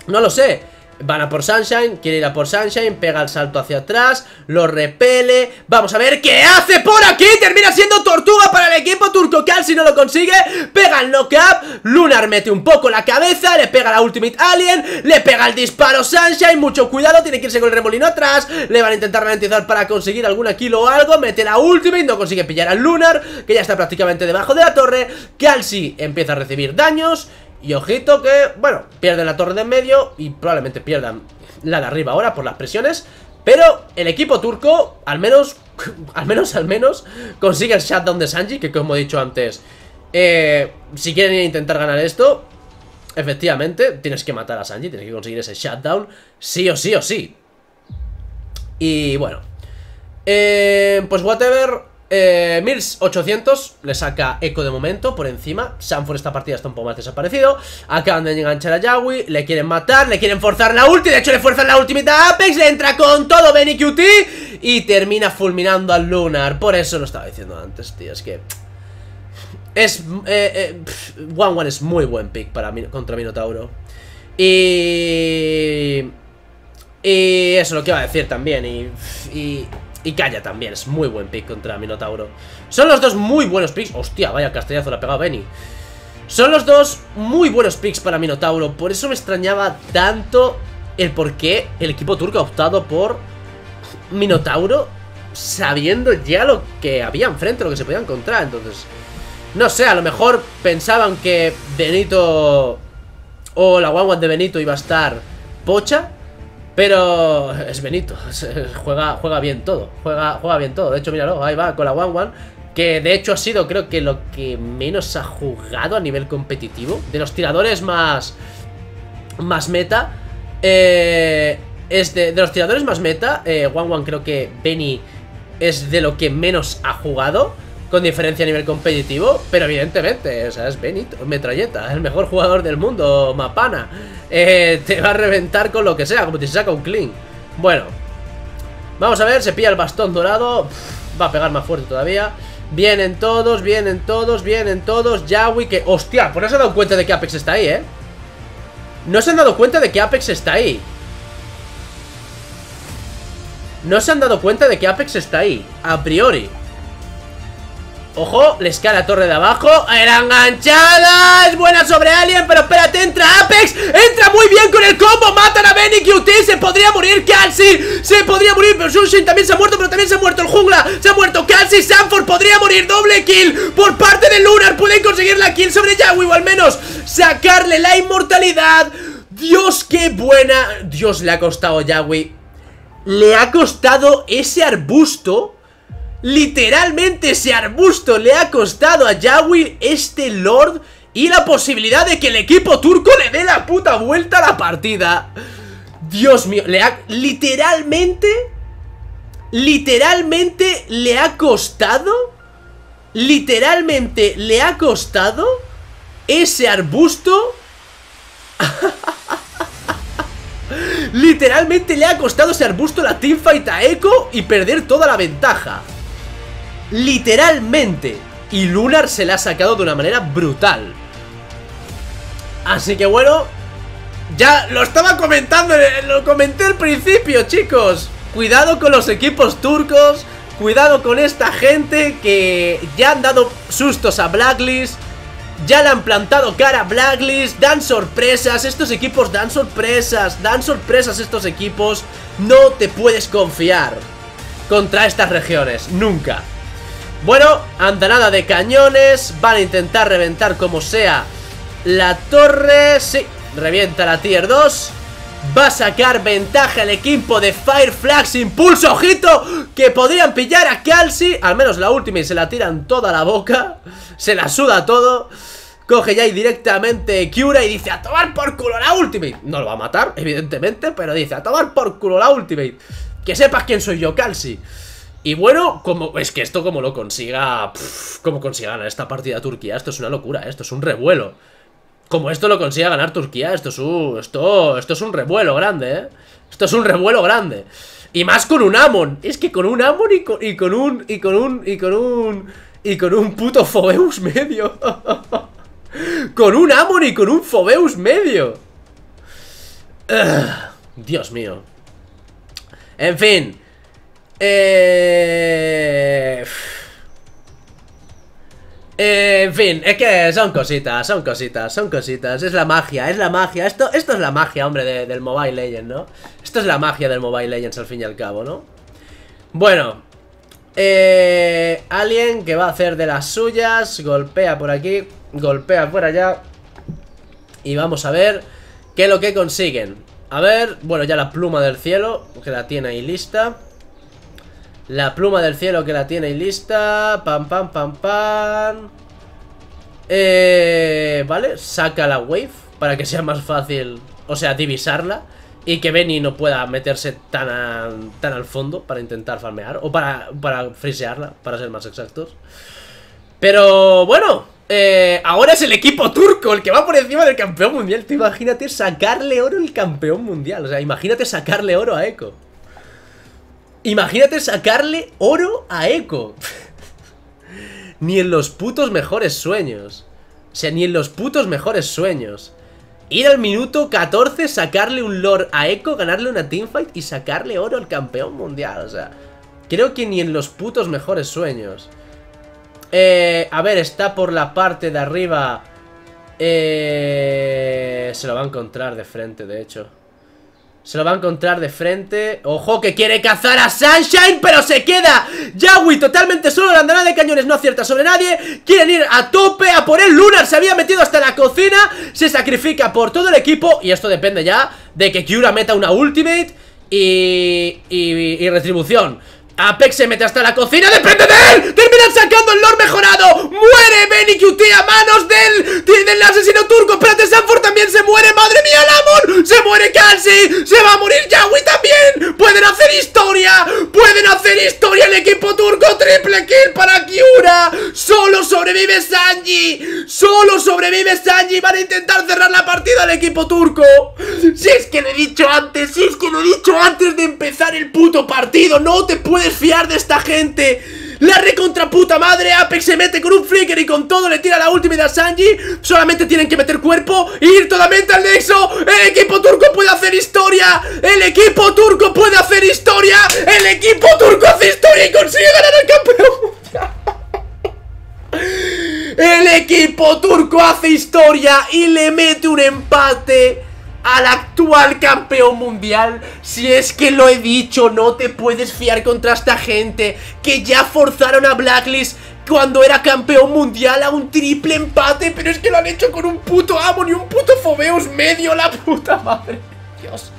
No lo sé. Van a por Sunshine, quiere ir a por Sunshine Pega el salto hacia atrás, lo repele. Vamos a ver qué hace por aquí. Termina siendo tortuga para el equipo turco Cal si no lo consigue, pega el knockup. Lunar mete un poco la cabeza Le pega la ultimate alien, le pega el disparo Sunshine, mucho cuidado Tiene que irse con el remolino atrás, le van a intentar ralentizar Para conseguir alguna kill o algo. Mete la ultimate, no consigue pillar al Lunar Que ya está prácticamente debajo de la torre Calci empieza a recibir daños y ojito que, bueno, pierden la torre de en medio y probablemente pierdan la de arriba ahora por las presiones. Pero el equipo turco, al menos, al menos, al menos, consigue el shutdown de Sanji, que como he dicho antes, eh, si quieren intentar ganar esto, efectivamente, tienes que matar a Sanji, tienes que conseguir ese shutdown, sí o sí o sí. Y bueno, eh, pues whatever, eh, 1800 le saca Eco de momento por encima. Sanford esta partida está un poco más desaparecido. Acaban de enganchar a Yawi, le quieren matar, le quieren forzar la ulti. De hecho, le fuerzan la ultimate a Apex, le entra con todo Benny QT y termina fulminando al Lunar. Por eso lo estaba diciendo antes, tío. Es que. Es. Eh, eh, one One es muy buen pick para contra Minotauro. Y. Y eso lo que iba a decir también. y y Calla también, es muy buen pick contra Minotauro. Son los dos muy buenos picks. Hostia, vaya castellazo le ha pegado Benny. Son los dos muy buenos picks para Minotauro. Por eso me extrañaba tanto el por qué el equipo turco ha optado por Minotauro Sabiendo ya lo que había enfrente, lo que se podía encontrar. Entonces, no sé, a lo mejor pensaban que Benito o la One de Benito iba a estar pocha pero es Benito, juega, juega bien todo, juega, juega bien todo. De hecho, míralo, ahí va con la One One. Que de hecho ha sido creo que lo que menos ha jugado a nivel competitivo. De los tiradores más, más meta. Eh, es de, los tiradores más meta. Eh, One One creo que Benny es de lo que menos ha jugado con diferencia a nivel competitivo, pero evidentemente, o sea, es Benito, metralleta, el mejor jugador del mundo, Mapana. Eh, te va a reventar con lo que sea, como si se saca un clean. Bueno, vamos a ver, se pilla el bastón dorado, va a pegar más fuerte todavía. Vienen todos, vienen todos, vienen todos. Yawi que... ¡Hostia! Pues no se han dado cuenta de que Apex está ahí, ¿eh? No se han dado cuenta de que Apex está ahí. No se han dado cuenta de que Apex está ahí, a priori. Ojo, les cae la torre de abajo. Era enganchada, es buena sobre Alien Pero espérate, entra Apex Entra muy bien con el combo, matan a Benny QT Se podría morir Calci, se podría morir Pero Sushin también se ha muerto, pero también se ha muerto el jungla Se ha muerto Calci, Sanford podría morir Doble kill por parte de Lunar Pueden conseguir la kill sobre Yagui O al menos sacarle la inmortalidad Dios, qué buena Dios, le ha costado Yagui Le ha costado ese arbusto Literalmente ese arbusto le ha costado a Yawil este Lord y la posibilidad de que el equipo turco le dé la puta vuelta a la partida. Dios mío. Literalmente... Literalmente le ha costado... Literalmente le ha costado ese arbusto... Literalmente le ha costado ese arbusto la teamfight a Echo y perder toda la ventaja. Literalmente. Y Lunar se la ha sacado de una manera brutal. Así que bueno, ya lo estaba comentando, eh, lo comenté al principio, chicos. Cuidado con los equipos turcos, cuidado con esta gente que ya han dado sustos a Blacklist. Ya le han plantado cara a Blacklist, dan sorpresas, estos equipos dan sorpresas, dan sorpresas estos equipos. No te puedes confiar contra estas regiones, nunca. Bueno, andanada de cañones Van a intentar reventar como sea La torre, sí Revienta la tier 2 Va a sacar ventaja el equipo de Fireflags Impulso, ojito Que podrían pillar a Calci Al menos la última y se la tiran toda la boca Se la suda todo. Coge ya y directamente Cura y dice a tomar por culo la ultimate No lo va a matar, evidentemente Pero dice a tomar por culo la ultimate Que sepas quién soy yo, Calci y bueno, como es que esto como lo consiga, como consiga ganar esta partida Turquía, esto es una locura, ¿eh? esto es un revuelo. Como esto lo consiga ganar Turquía, esto es un, esto, esto es un revuelo grande, ¿eh? Esto es un revuelo grande. Y más con un Amon. Es que con un Amon y con, y con un, y con un, y con un, y con un puto Fobeus medio. con un Amon y con un Fobeus medio. Dios mío. En fin. Eh, eh... en fin, es que son cositas, son cositas, son cositas. Es la magia, es la magia. Esto, esto es la magia, hombre, del Mobile Legends, ¿no? Esto es la magia del Mobile Legends al fin y al cabo, ¿no? Bueno eh, Alien que va a hacer de las suyas Golpea por aquí Golpea por allá. Y vamos a ver qué es lo que consiguen. A ver, bueno, ya la pluma del cielo Que la tiene ahí lista la pluma del cielo que la tiene lista. Pam, pam, pam, pam. Eh, vale, saca la wave para que sea más fácil, o sea, divisarla. Y que Benny no pueda meterse tan, tan al fondo para intentar farmear. O para, para frisearla, para ser más exactos. Pero bueno, eh, ahora es el equipo turco el que va por encima del campeón mundial. Tú imagínate sacarle oro al campeón mundial. O sea, imagínate sacarle oro a Echo. Imagínate sacarle oro a Echo. ni en los putos mejores sueños. O sea, ni en los putos mejores sueños. Ir al minuto 14, sacarle un lore a Echo, ganarle una teamfight y sacarle oro al campeón mundial. O sea, creo que ni en los putos mejores sueños. Eh, a ver, está por la parte de arriba. Eh, se lo va a encontrar de frente, de hecho. Se lo va a encontrar de frente. ¡Ojo que quiere cazar a Sunshine! ¡Pero se queda! Yawi totalmente solo La andanada de cañones no acierta sobre nadie. Quieren ir a tope a por él. Lunar se había metido hasta la cocina. Se sacrifica por todo el equipo. Y esto depende ya de que Kyura meta una ultimate Y... y, y retribución. Apex se mete hasta la cocina, depende de él Terminan sacando el lore mejorado. Muere Benny QT a manos del Del asesino turco, espérate, Sanford también se muere. Madre mía, Lamon, se muere Calci Se va a morir Yawi también. Pueden hacer historia, pueden hacer historia El equipo turco, triple kill para Kyura Solo sobrevive Sanji. Solo sobrevive Sanji. Van a intentar cerrar la partida al equipo turco. Si es que lo he dicho antes Si es que lo he dicho antes de empezar el puto partido. No te puedes fiar de esta gente la recontra puta madre, Apex se mete con un flicker y con todo le tira la última a Sanji. Solamente tienen que meter cuerpo e ir totalmente al nexo. El equipo turco puede hacer historia. El equipo turco puede hacer historia. El equipo turco hace historia y consigue ganar el campeón. El equipo turco hace historia y le mete un empate al actual campeón mundial. Si es que lo he dicho, no te puedes fiar contra esta gente que ya forzaron a Blacklist cuando era campeón mundial a un triple empate, pero es que lo han hecho con un puto Amon y un puto Fobeus medio, la puta madre. Dios.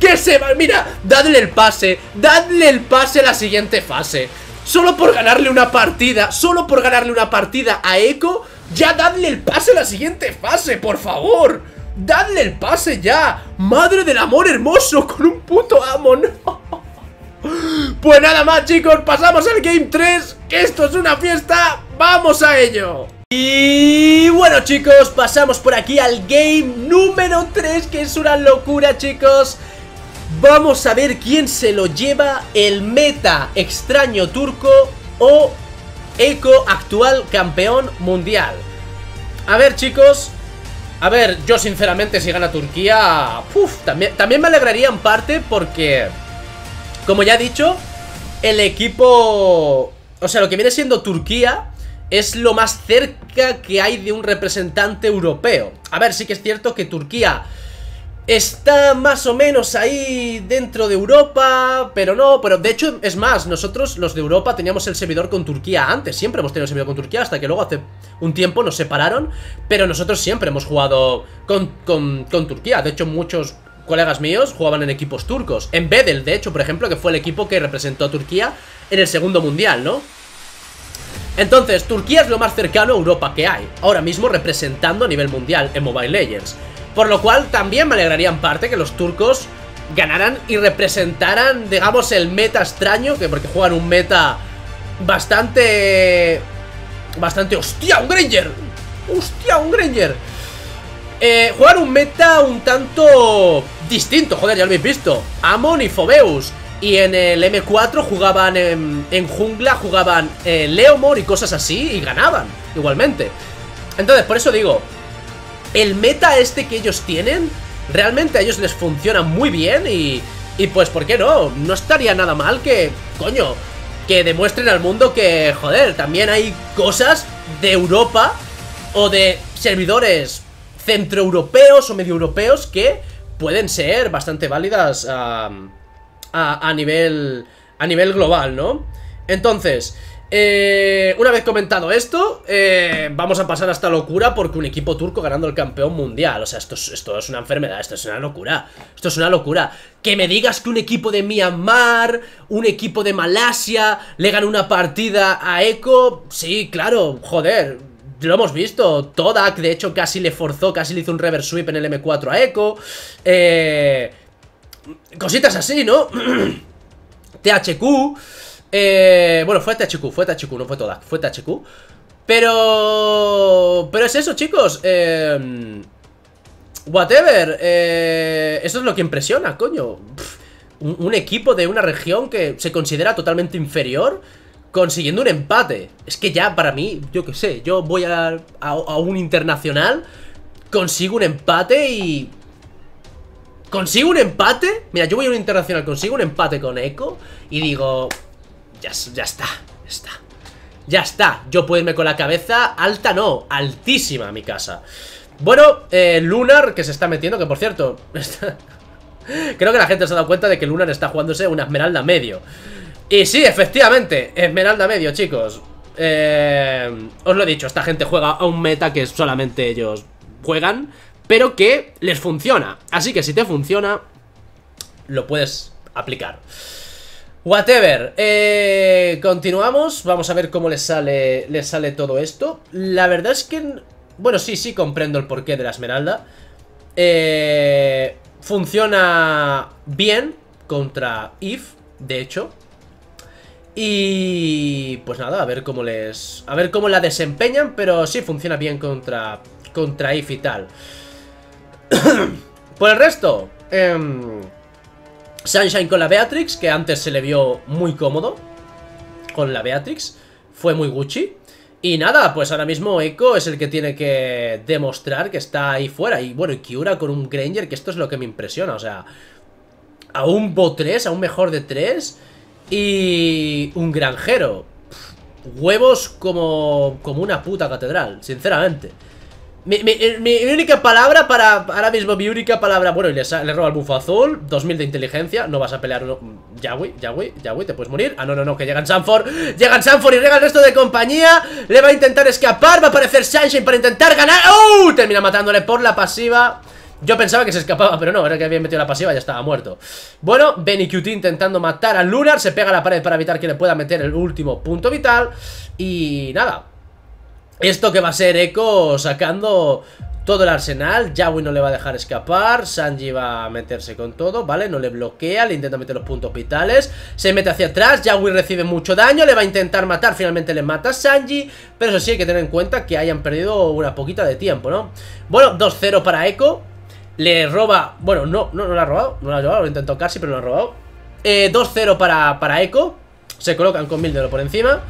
Que se va, mira, dadle el pase, dadle el pase a la siguiente fase. Solo por ganarle una partida, solo por ganarle una partida a Echo, ya dadle el pase a la siguiente fase, por favor. Dadle el pase ya. Madre del amor hermoso, con un puto Amon. Pues nada más chicos, pasamos al Game 3 Que esto es una fiesta, ¡vamos a ello! Y bueno chicos, pasamos por aquí al Game número 3 Que es una locura chicos Vamos a ver quién se lo lleva El meta extraño turco O Eco actual campeón mundial A ver chicos A ver, yo sinceramente si gana Turquía también, también me alegraría en parte porque como ya he dicho, el equipo... O sea, lo que viene siendo Turquía es lo más cerca que hay de un representante europeo. A ver, sí que es cierto que Turquía está más o menos ahí dentro de Europa, pero no, pero de hecho, es más, nosotros los de Europa teníamos el servidor con Turquía antes, siempre hemos tenido el servidor con Turquía, hasta que luego hace un tiempo nos separaron, pero nosotros siempre hemos jugado con, con, Turquía, de hecho muchos colegas míos jugaban en equipos turcos. En Bedel, de hecho, por ejemplo, que fue el equipo que representó a Turquía en el segundo mundial, ¿no? Entonces, Turquía es lo más cercano a Europa que hay, ahora mismo representando a nivel mundial en Mobile Legends. Por lo cual, también me alegraría en parte que los turcos ganaran y representaran, digamos, el meta extraño, que porque juegan un meta bastante... Bastante... ¡Hostia, un Granger! ¡Hostia, un Granger! Eh, jugar un meta un tanto distinto, joder, ya lo habéis visto Amon y Fobeus Y en el M4 jugaban en, jungla, jugaban eh, Leomor y cosas así Y ganaban, igualmente Entonces, por eso digo El meta este que ellos tienen Realmente a ellos les funciona muy bien Y, y pues, ¿por qué no? No estaría nada mal que, coño Que demuestren al mundo que, joder También hay cosas de Europa O de servidores centroeuropeos o medio europeos que pueden ser bastante válidas a, a, nivel, a nivel global, ¿no? Entonces, eh, una vez comentado esto, eh, vamos a pasar a esta locura porque un equipo turco ganando el campeón mundial. O sea, esto es, una enfermedad, esto es una locura. Esto es una locura. Que me digas que un equipo de Myanmar, un equipo de Malasia, le gana una partida a Eco. Sí, claro, joder lo hemos visto, Todak de hecho casi le forzó, casi le hizo un reverse sweep en el M4 a Echo eh, Cositas así, ¿no? THQ eh, Bueno, fue THQ, fue THQ, no fue Todak, fue THQ Pero... Pero es eso, chicos eh, Whatever eh, Eso es lo que impresiona, coño. Un, equipo de una región que se considera totalmente inferior consiguiendo un empate. Es que ya para mí, yo qué sé, yo voy a, un internacional, consigo un empate y... Consigo un empate, mira, yo voy a un internacional, consigo un empate con Echo y digo, ya, ya está, ya está. Ya está, yo puedo irme con la cabeza alta, no, altísima mi casa. Bueno, eh, Lunar, que se está metiendo, que por cierto, creo que la gente se ha dado cuenta de que Lunar está jugándose una esmeralda medio. Y sí, efectivamente, Esmeralda medio, chicos eh, Os lo he dicho, esta gente juega a un meta que solamente ellos juegan Pero que les funciona Así que si te funciona Lo puedes aplicar Whatever. Eh, Continuamos, vamos a ver cómo les sale, sale todo esto. La verdad es que... Bueno, sí, sí comprendo el porqué de la Esmeralda. Eh, Funciona bien contra If, de hecho. Y pues nada, a ver cómo les... A ver cómo la desempeñan, pero sí funciona bien contra, contra If y tal. Por el resto, em, Sunshine con la Beatrix, que antes se le vio muy cómodo con la Beatrix. Fue muy Gucci. Y nada, pues ahora mismo Echo es el que tiene que demostrar que está ahí fuera. Y bueno, y Kiura con un Granger, que esto es lo que me impresiona. O sea, a un Bo 3, a un mejor de 3 y un granjero. huevos como, como una puta catedral, sinceramente. Mi, mi, única palabra para... Ahora mismo mi única palabra... Bueno, y le, roba el bufo azul 2000 de inteligencia No vas a pelear uno... Yahweh, Yahweh, Yahweh, te puedes morir. Ah, no, no, no, que llegan Sanford Llegan Sanford y llega el resto de compañía Le va a intentar escapar Va a aparecer Sunshine para intentar ganar. ¡Uh! Termina matándole por la pasiva. Yo pensaba que se escapaba, pero no, era que había metido la pasiva ya estaba muerto. Bueno, Benny QT intentando matar a Lunar Se pega a la pared para evitar que le pueda meter el último punto vital. Y nada esto que va a ser Echo sacando todo el arsenal, Yawi no le va a dejar escapar, Sanji va a meterse con todo, ¿vale? No le bloquea, le intenta meter los puntos vitales, se mete hacia atrás, Yawi recibe mucho daño, le va a intentar matar, finalmente le mata a Sanji, pero eso sí hay que tener en cuenta que hayan perdido una poquita de tiempo, ¿no? Bueno, 2-0 para Echo, le roba, bueno, no, no, no lo ha robado, no lo ha robado, lo intentó casi, pero no lo ha robado. Eh, 2-0 para, para Echo, se colocan con Mildred por encima.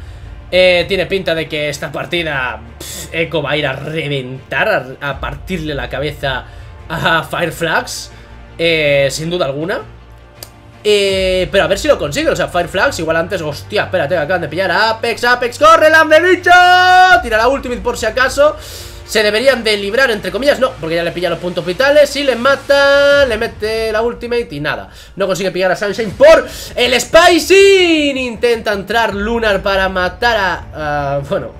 Eh, tiene pinta de que esta partida Echo va a ir a reventar, a, partirle la cabeza a Fireflags, eh, sin duda alguna. Eh, pero a ver si lo consigue, o sea, Fireflags igual antes, hostia, espérate, acaban de pillar a Apex, Apex, corre, lambe bicho, tira la ultimate por si acaso. Se deberían de librar, entre comillas, no, porque ya le pilla los puntos vitales y le mata, le mete la ultimate y nada. No consigue pillar a Sunshine por el Spicy. Intenta entrar Lunar para matar a... bueno,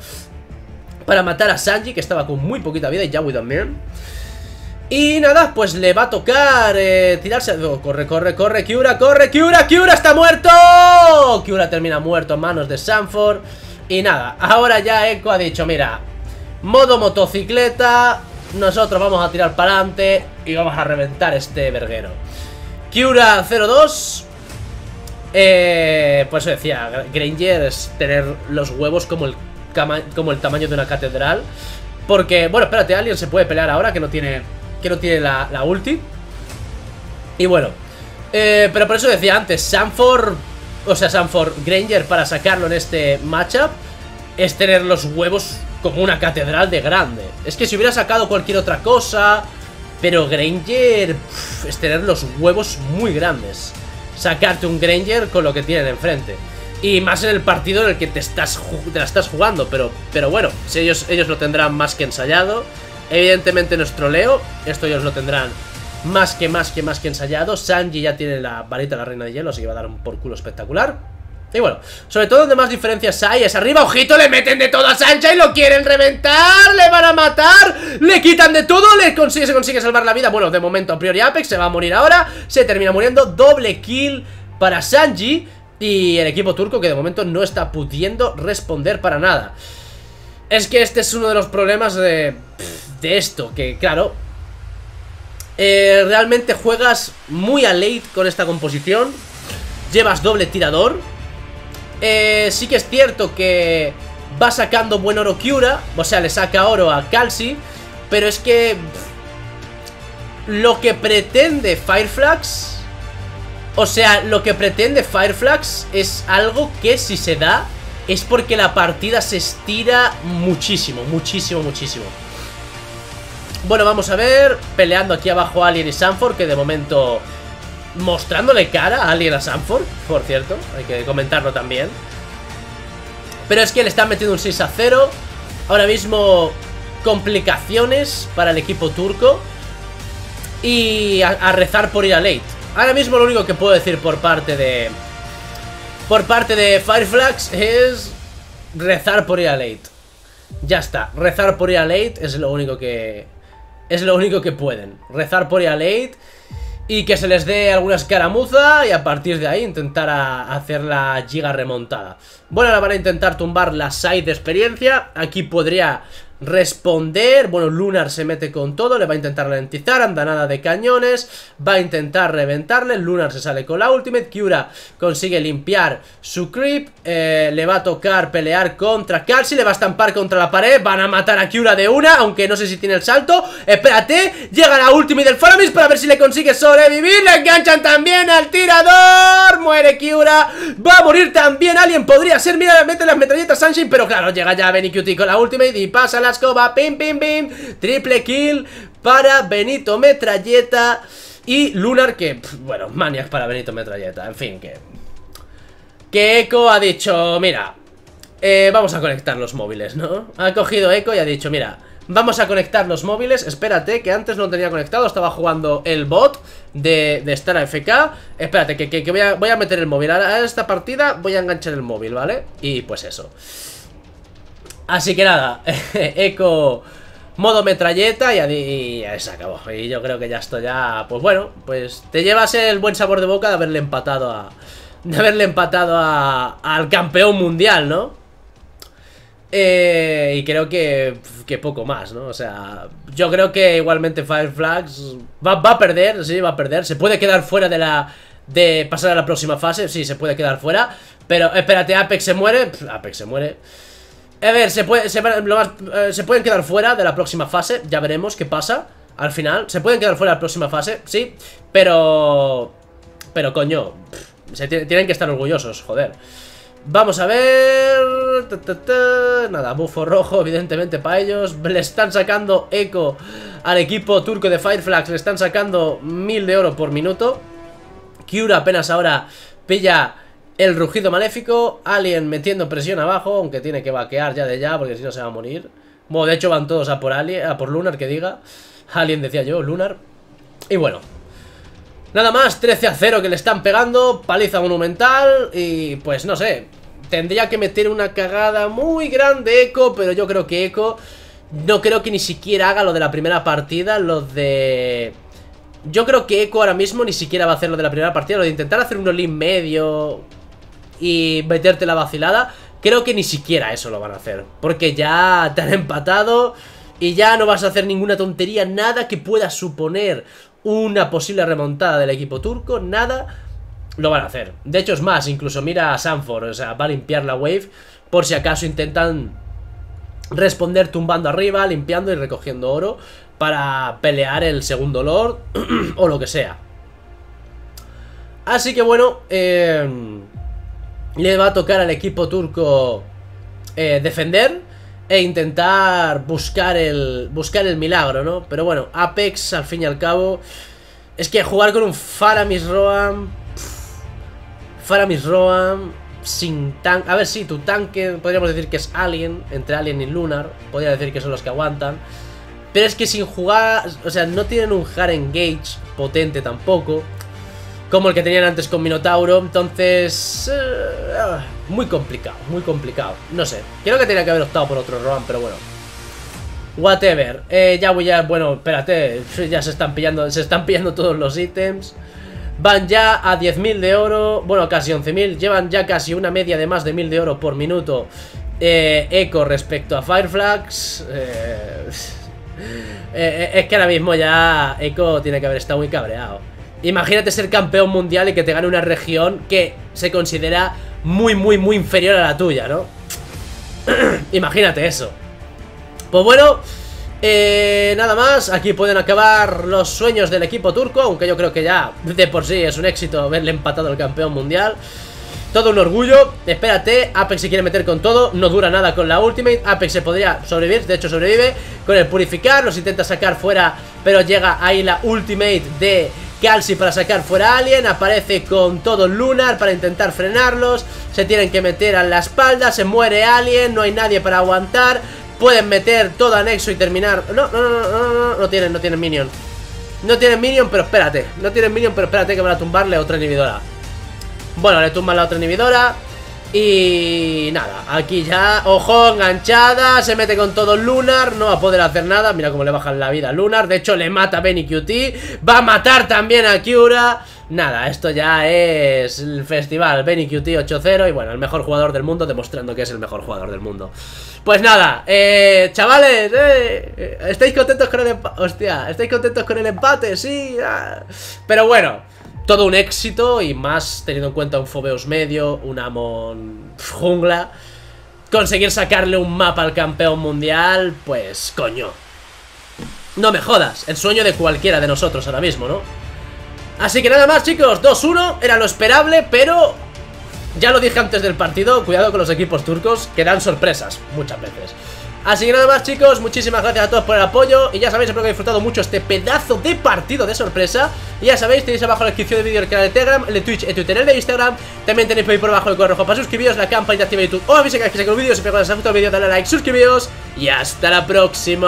para matar a Sanji, que estaba con muy poquita vida, y Yawi también. Y nada, pues le va a tocar eh, tirarse... Oh, corre, corre, corre, Kiura, corre, Kiura, Kiura está muerto. Kiura termina muerto en manos de Sanford. Y nada, ahora ya Echo ha dicho, mira, Modo motocicleta Nosotros vamos a tirar para adelante Y vamos a reventar este verguero. Kiura 02 eh, Pues eso decía Granger es tener los huevos como el, como el tamaño de una catedral Porque, bueno, espérate, Alien se puede pelear ahora Que no tiene, que no tiene la, la ulti. Y bueno eh, Pero por eso decía antes Sanford, o sea, Sanford Granger para sacarlo en este matchup Es tener los huevos como una catedral de grande. Es que si hubiera sacado cualquier otra cosa... Pero Granger es tener los huevos muy grandes. Sacarte un Granger con lo que tienen enfrente. Y más en el partido en el que te, estás, te la estás jugando. Pero, pero bueno, si ellos, ellos lo tendrán más que ensayado. Evidentemente nuestro Leo, esto ellos lo tendrán más que más que más que ensayado. Sanji ya tiene la varita de la reina de hielo, así que va a dar un por culo espectacular. Y bueno, sobre todo donde más diferencias hay es arriba, ojito, le meten de todo a Sancha y lo quieren reventar, le van a matar, le quitan de todo, le consigue, se consigue salvar la vida. Bueno, de momento a priori Apex se va a morir ahora, se termina muriendo, doble kill para Sanji y el equipo turco que de momento no está pudiendo responder para nada. Es que este es uno de los problemas de, de esto, que claro, eh, realmente juegas muy a late con esta composición, llevas doble tirador eh, sí que es cierto que va sacando buen oro Kyura, o sea, le saca oro a Calci, pero es que lo que pretende Fireflags, o sea, lo que pretende Fireflags es algo que si se da es porque la partida se estira muchísimo, muchísimo, muchísimo. Bueno, vamos a ver, peleando aquí abajo Alien y Sanford, que de momento mostrándole cara a Alien a Sanford, por cierto, hay que comentarlo también. Pero es que le están metiendo un 6 a 0. Ahora mismo complicaciones para el equipo turco. Y a, rezar por ir a late. Ahora mismo lo único que puedo decir por parte de... Por parte de Fireflags es rezar por ir a late. Ya está, rezar por ir a late es lo único que... Es lo único que pueden. Rezar por ir a late y que se les dé alguna escaramuza y a partir de ahí intentar hacer la giga remontada. Bueno, ahora van a intentar tumbar la side de experiencia. Aquí podría responder. Bueno, Lunar se mete con todo, le va a intentar ralentizar, andanada de cañones, va a intentar reventarle, Lunar se sale con la ultimate, Kyura consigue limpiar su creep, eh, le va a tocar pelear contra Calci, le va a estampar contra la pared, van a matar a Kyura de una, aunque no sé si tiene el salto, espérate, llega la ultimate del Faramis para ver si le consigue sobrevivir, le enganchan también al tirador, muere Kyura, va a morir también, alguien podría ser, mira, mete las metralletas Sunshine, pero claro, llega ya Benny Cutie con la ultimate y pasa la la escoba, pim, pim, pim, triple kill para Benito Metralleta y Lunar que, bueno, manias para Benito Metralleta, en fin, que... Que Echo ha dicho, mira, eh, vamos a conectar los móviles, ¿no? Ha cogido Echo y ha dicho, mira, vamos a conectar los móviles, espérate, que antes no lo tenía conectado, estaba jugando el bot de, de Star AFK Espérate, que, que, voy, a, voy, a, meter el móvil, a esta partida voy a enganchar el móvil, ¿vale? Y pues eso Así que nada, Echo modo metralleta y, ya se acabó. Y yo creo que ya esto ya, pues bueno, pues te llevas el buen sabor de boca de haberle empatado a... De haberle empatado a, al campeón mundial, ¿no? Eh, y creo que, que poco más, ¿no? O sea, yo creo que igualmente Fireflags va, va a perder, sí, va a perder. Se puede quedar fuera de la... De pasar a la próxima fase, sí, se puede quedar fuera. Pero espérate, Apex se muere. Apex se muere. A ver, se, puede, eh, se pueden quedar fuera de la próxima fase Ya veremos qué pasa al final Se pueden quedar fuera de la próxima fase, sí Pero... Pero coño se Tienen que estar orgullosos, joder Vamos a ver... Nada, bufo rojo, evidentemente, para ellos. Le están sacando eco al equipo turco de Fireflags. Le están sacando mil de oro por minuto. Kiura apenas ahora pilla el rugido maléfico, Alien metiendo presión abajo, aunque tiene que vaquear ya de ya, porque si no se va a morir. Bueno, de hecho van todos a por Alien, a por Lunar, que diga. Alien decía yo, Lunar. Y bueno. Nada más, 13 a 0 que le están pegando, paliza monumental y pues no sé. Tendría que meter una cagada muy grande Echo, pero yo creo que Echo no creo que ni siquiera haga lo de la primera partida, lo de... Yo creo que Echo ahora mismo ni siquiera va a hacer lo de la primera partida, lo de intentar hacer un all medio, y meterte la vacilada, creo que ni siquiera eso lo van a hacer. Porque ya te han empatado y ya no vas a hacer ninguna tontería, nada que pueda suponer una posible remontada del equipo turco, nada lo van a hacer. De hecho es más, incluso mira a Sanford, o sea, va a limpiar la wave por si acaso intentan responder tumbando arriba, limpiando y recogiendo oro para pelear el segundo Lord o lo que sea. Así que bueno, eh, le va a tocar al equipo turco eh, defender e intentar buscar el, buscar el milagro, ¿no? Pero bueno, Apex, al fin y al cabo, es que jugar con un Faramis Roam... Faramis Roam sin tanque... A ver, sí, tu tanque podríamos decir que es Alien, entre Alien y Lunar, podría decir que son los que aguantan. Pero es que sin jugar, o sea, no tienen un hard engage potente tampoco como el que tenían antes con Minotauro. Entonces, eh, muy complicado, muy complicado. No sé, creo que tenía que haber optado por otro Rohan, pero bueno. Whatever. Eh, ya voy a... Bueno, espérate, ya se están pillando, se están pillando todos los ítems. Van ya a 10.000 de oro, bueno, casi 11.000. Llevan ya casi una media de más de 1.000 de oro por minuto. Eh, Eco respecto a Fireflags. Eh, eh, es que ahora mismo ya Eco tiene que haber estado muy cabreado. Imagínate ser campeón mundial y que te gane una región que se considera muy, muy, muy inferior a la tuya, ¿no? Imagínate eso. Pues bueno, eh, nada más, aquí pueden acabar los sueños del equipo turco, aunque yo creo que ya de por sí es un éxito verle empatado al campeón mundial. Todo un orgullo, espérate, Apex se quiere meter con todo, no dura nada con la ultimate, Apex se podría sobrevivir, de hecho sobrevive con el purificar, los intenta sacar fuera, pero llega ahí la ultimate de Calci para sacar fuera Alien, aparece con todo Lunar para intentar frenarlos, se tienen que meter a la espalda, se muere Alien, no hay nadie para aguantar, pueden meter todo anexo y terminar... No, no, no, no, no, no, no tienen, no tienen minion. No tienen minion, pero espérate, no tienen minion, pero espérate que van a tumbarle otra inhibidora. Bueno, le tumban la otra inhibidora y nada, aquí ya, ojo, enganchada, se mete con todo Lunar, no va a poder hacer nada, mira cómo le bajan la vida a Lunar, de hecho le mata a Benny QT, va a matar también a Kiura, nada, esto ya es el festival, Benny QT 8-0 y bueno, el mejor jugador del mundo demostrando que es el mejor jugador del mundo. Pues nada, eh, chavales, eh, ¿estáis contentos con el empate? Hostia, ¿estáis contentos con el empate? Sí, ah. pero bueno todo un éxito y más teniendo en cuenta un Fobeos medio, un Amon jungla. Conseguir sacarle un mapa al campeón mundial, pues coño. No me jodas, el sueño de cualquiera de nosotros ahora mismo, ¿no? Así que nada más chicos, 2-1, era lo esperable, pero ya lo dije antes del partido, cuidado con los equipos turcos que dan sorpresas muchas veces. Así que nada más chicos, muchísimas gracias a todos por el apoyo. Y ya sabéis, espero que hayáis disfrutado mucho este pedazo de partido de sorpresa. Y ya sabéis, tenéis abajo en la descripción del vídeo el canal de Telegram, el de Twitch, el Twitter, el de Instagram. También tenéis por ahí por abajo el correo rojo para suscribiros, la campanita activa de YouTube. O aviséis que saque los vídeos, si os ha gustado el vídeo, dale like, suscribiros. Y hasta la próxima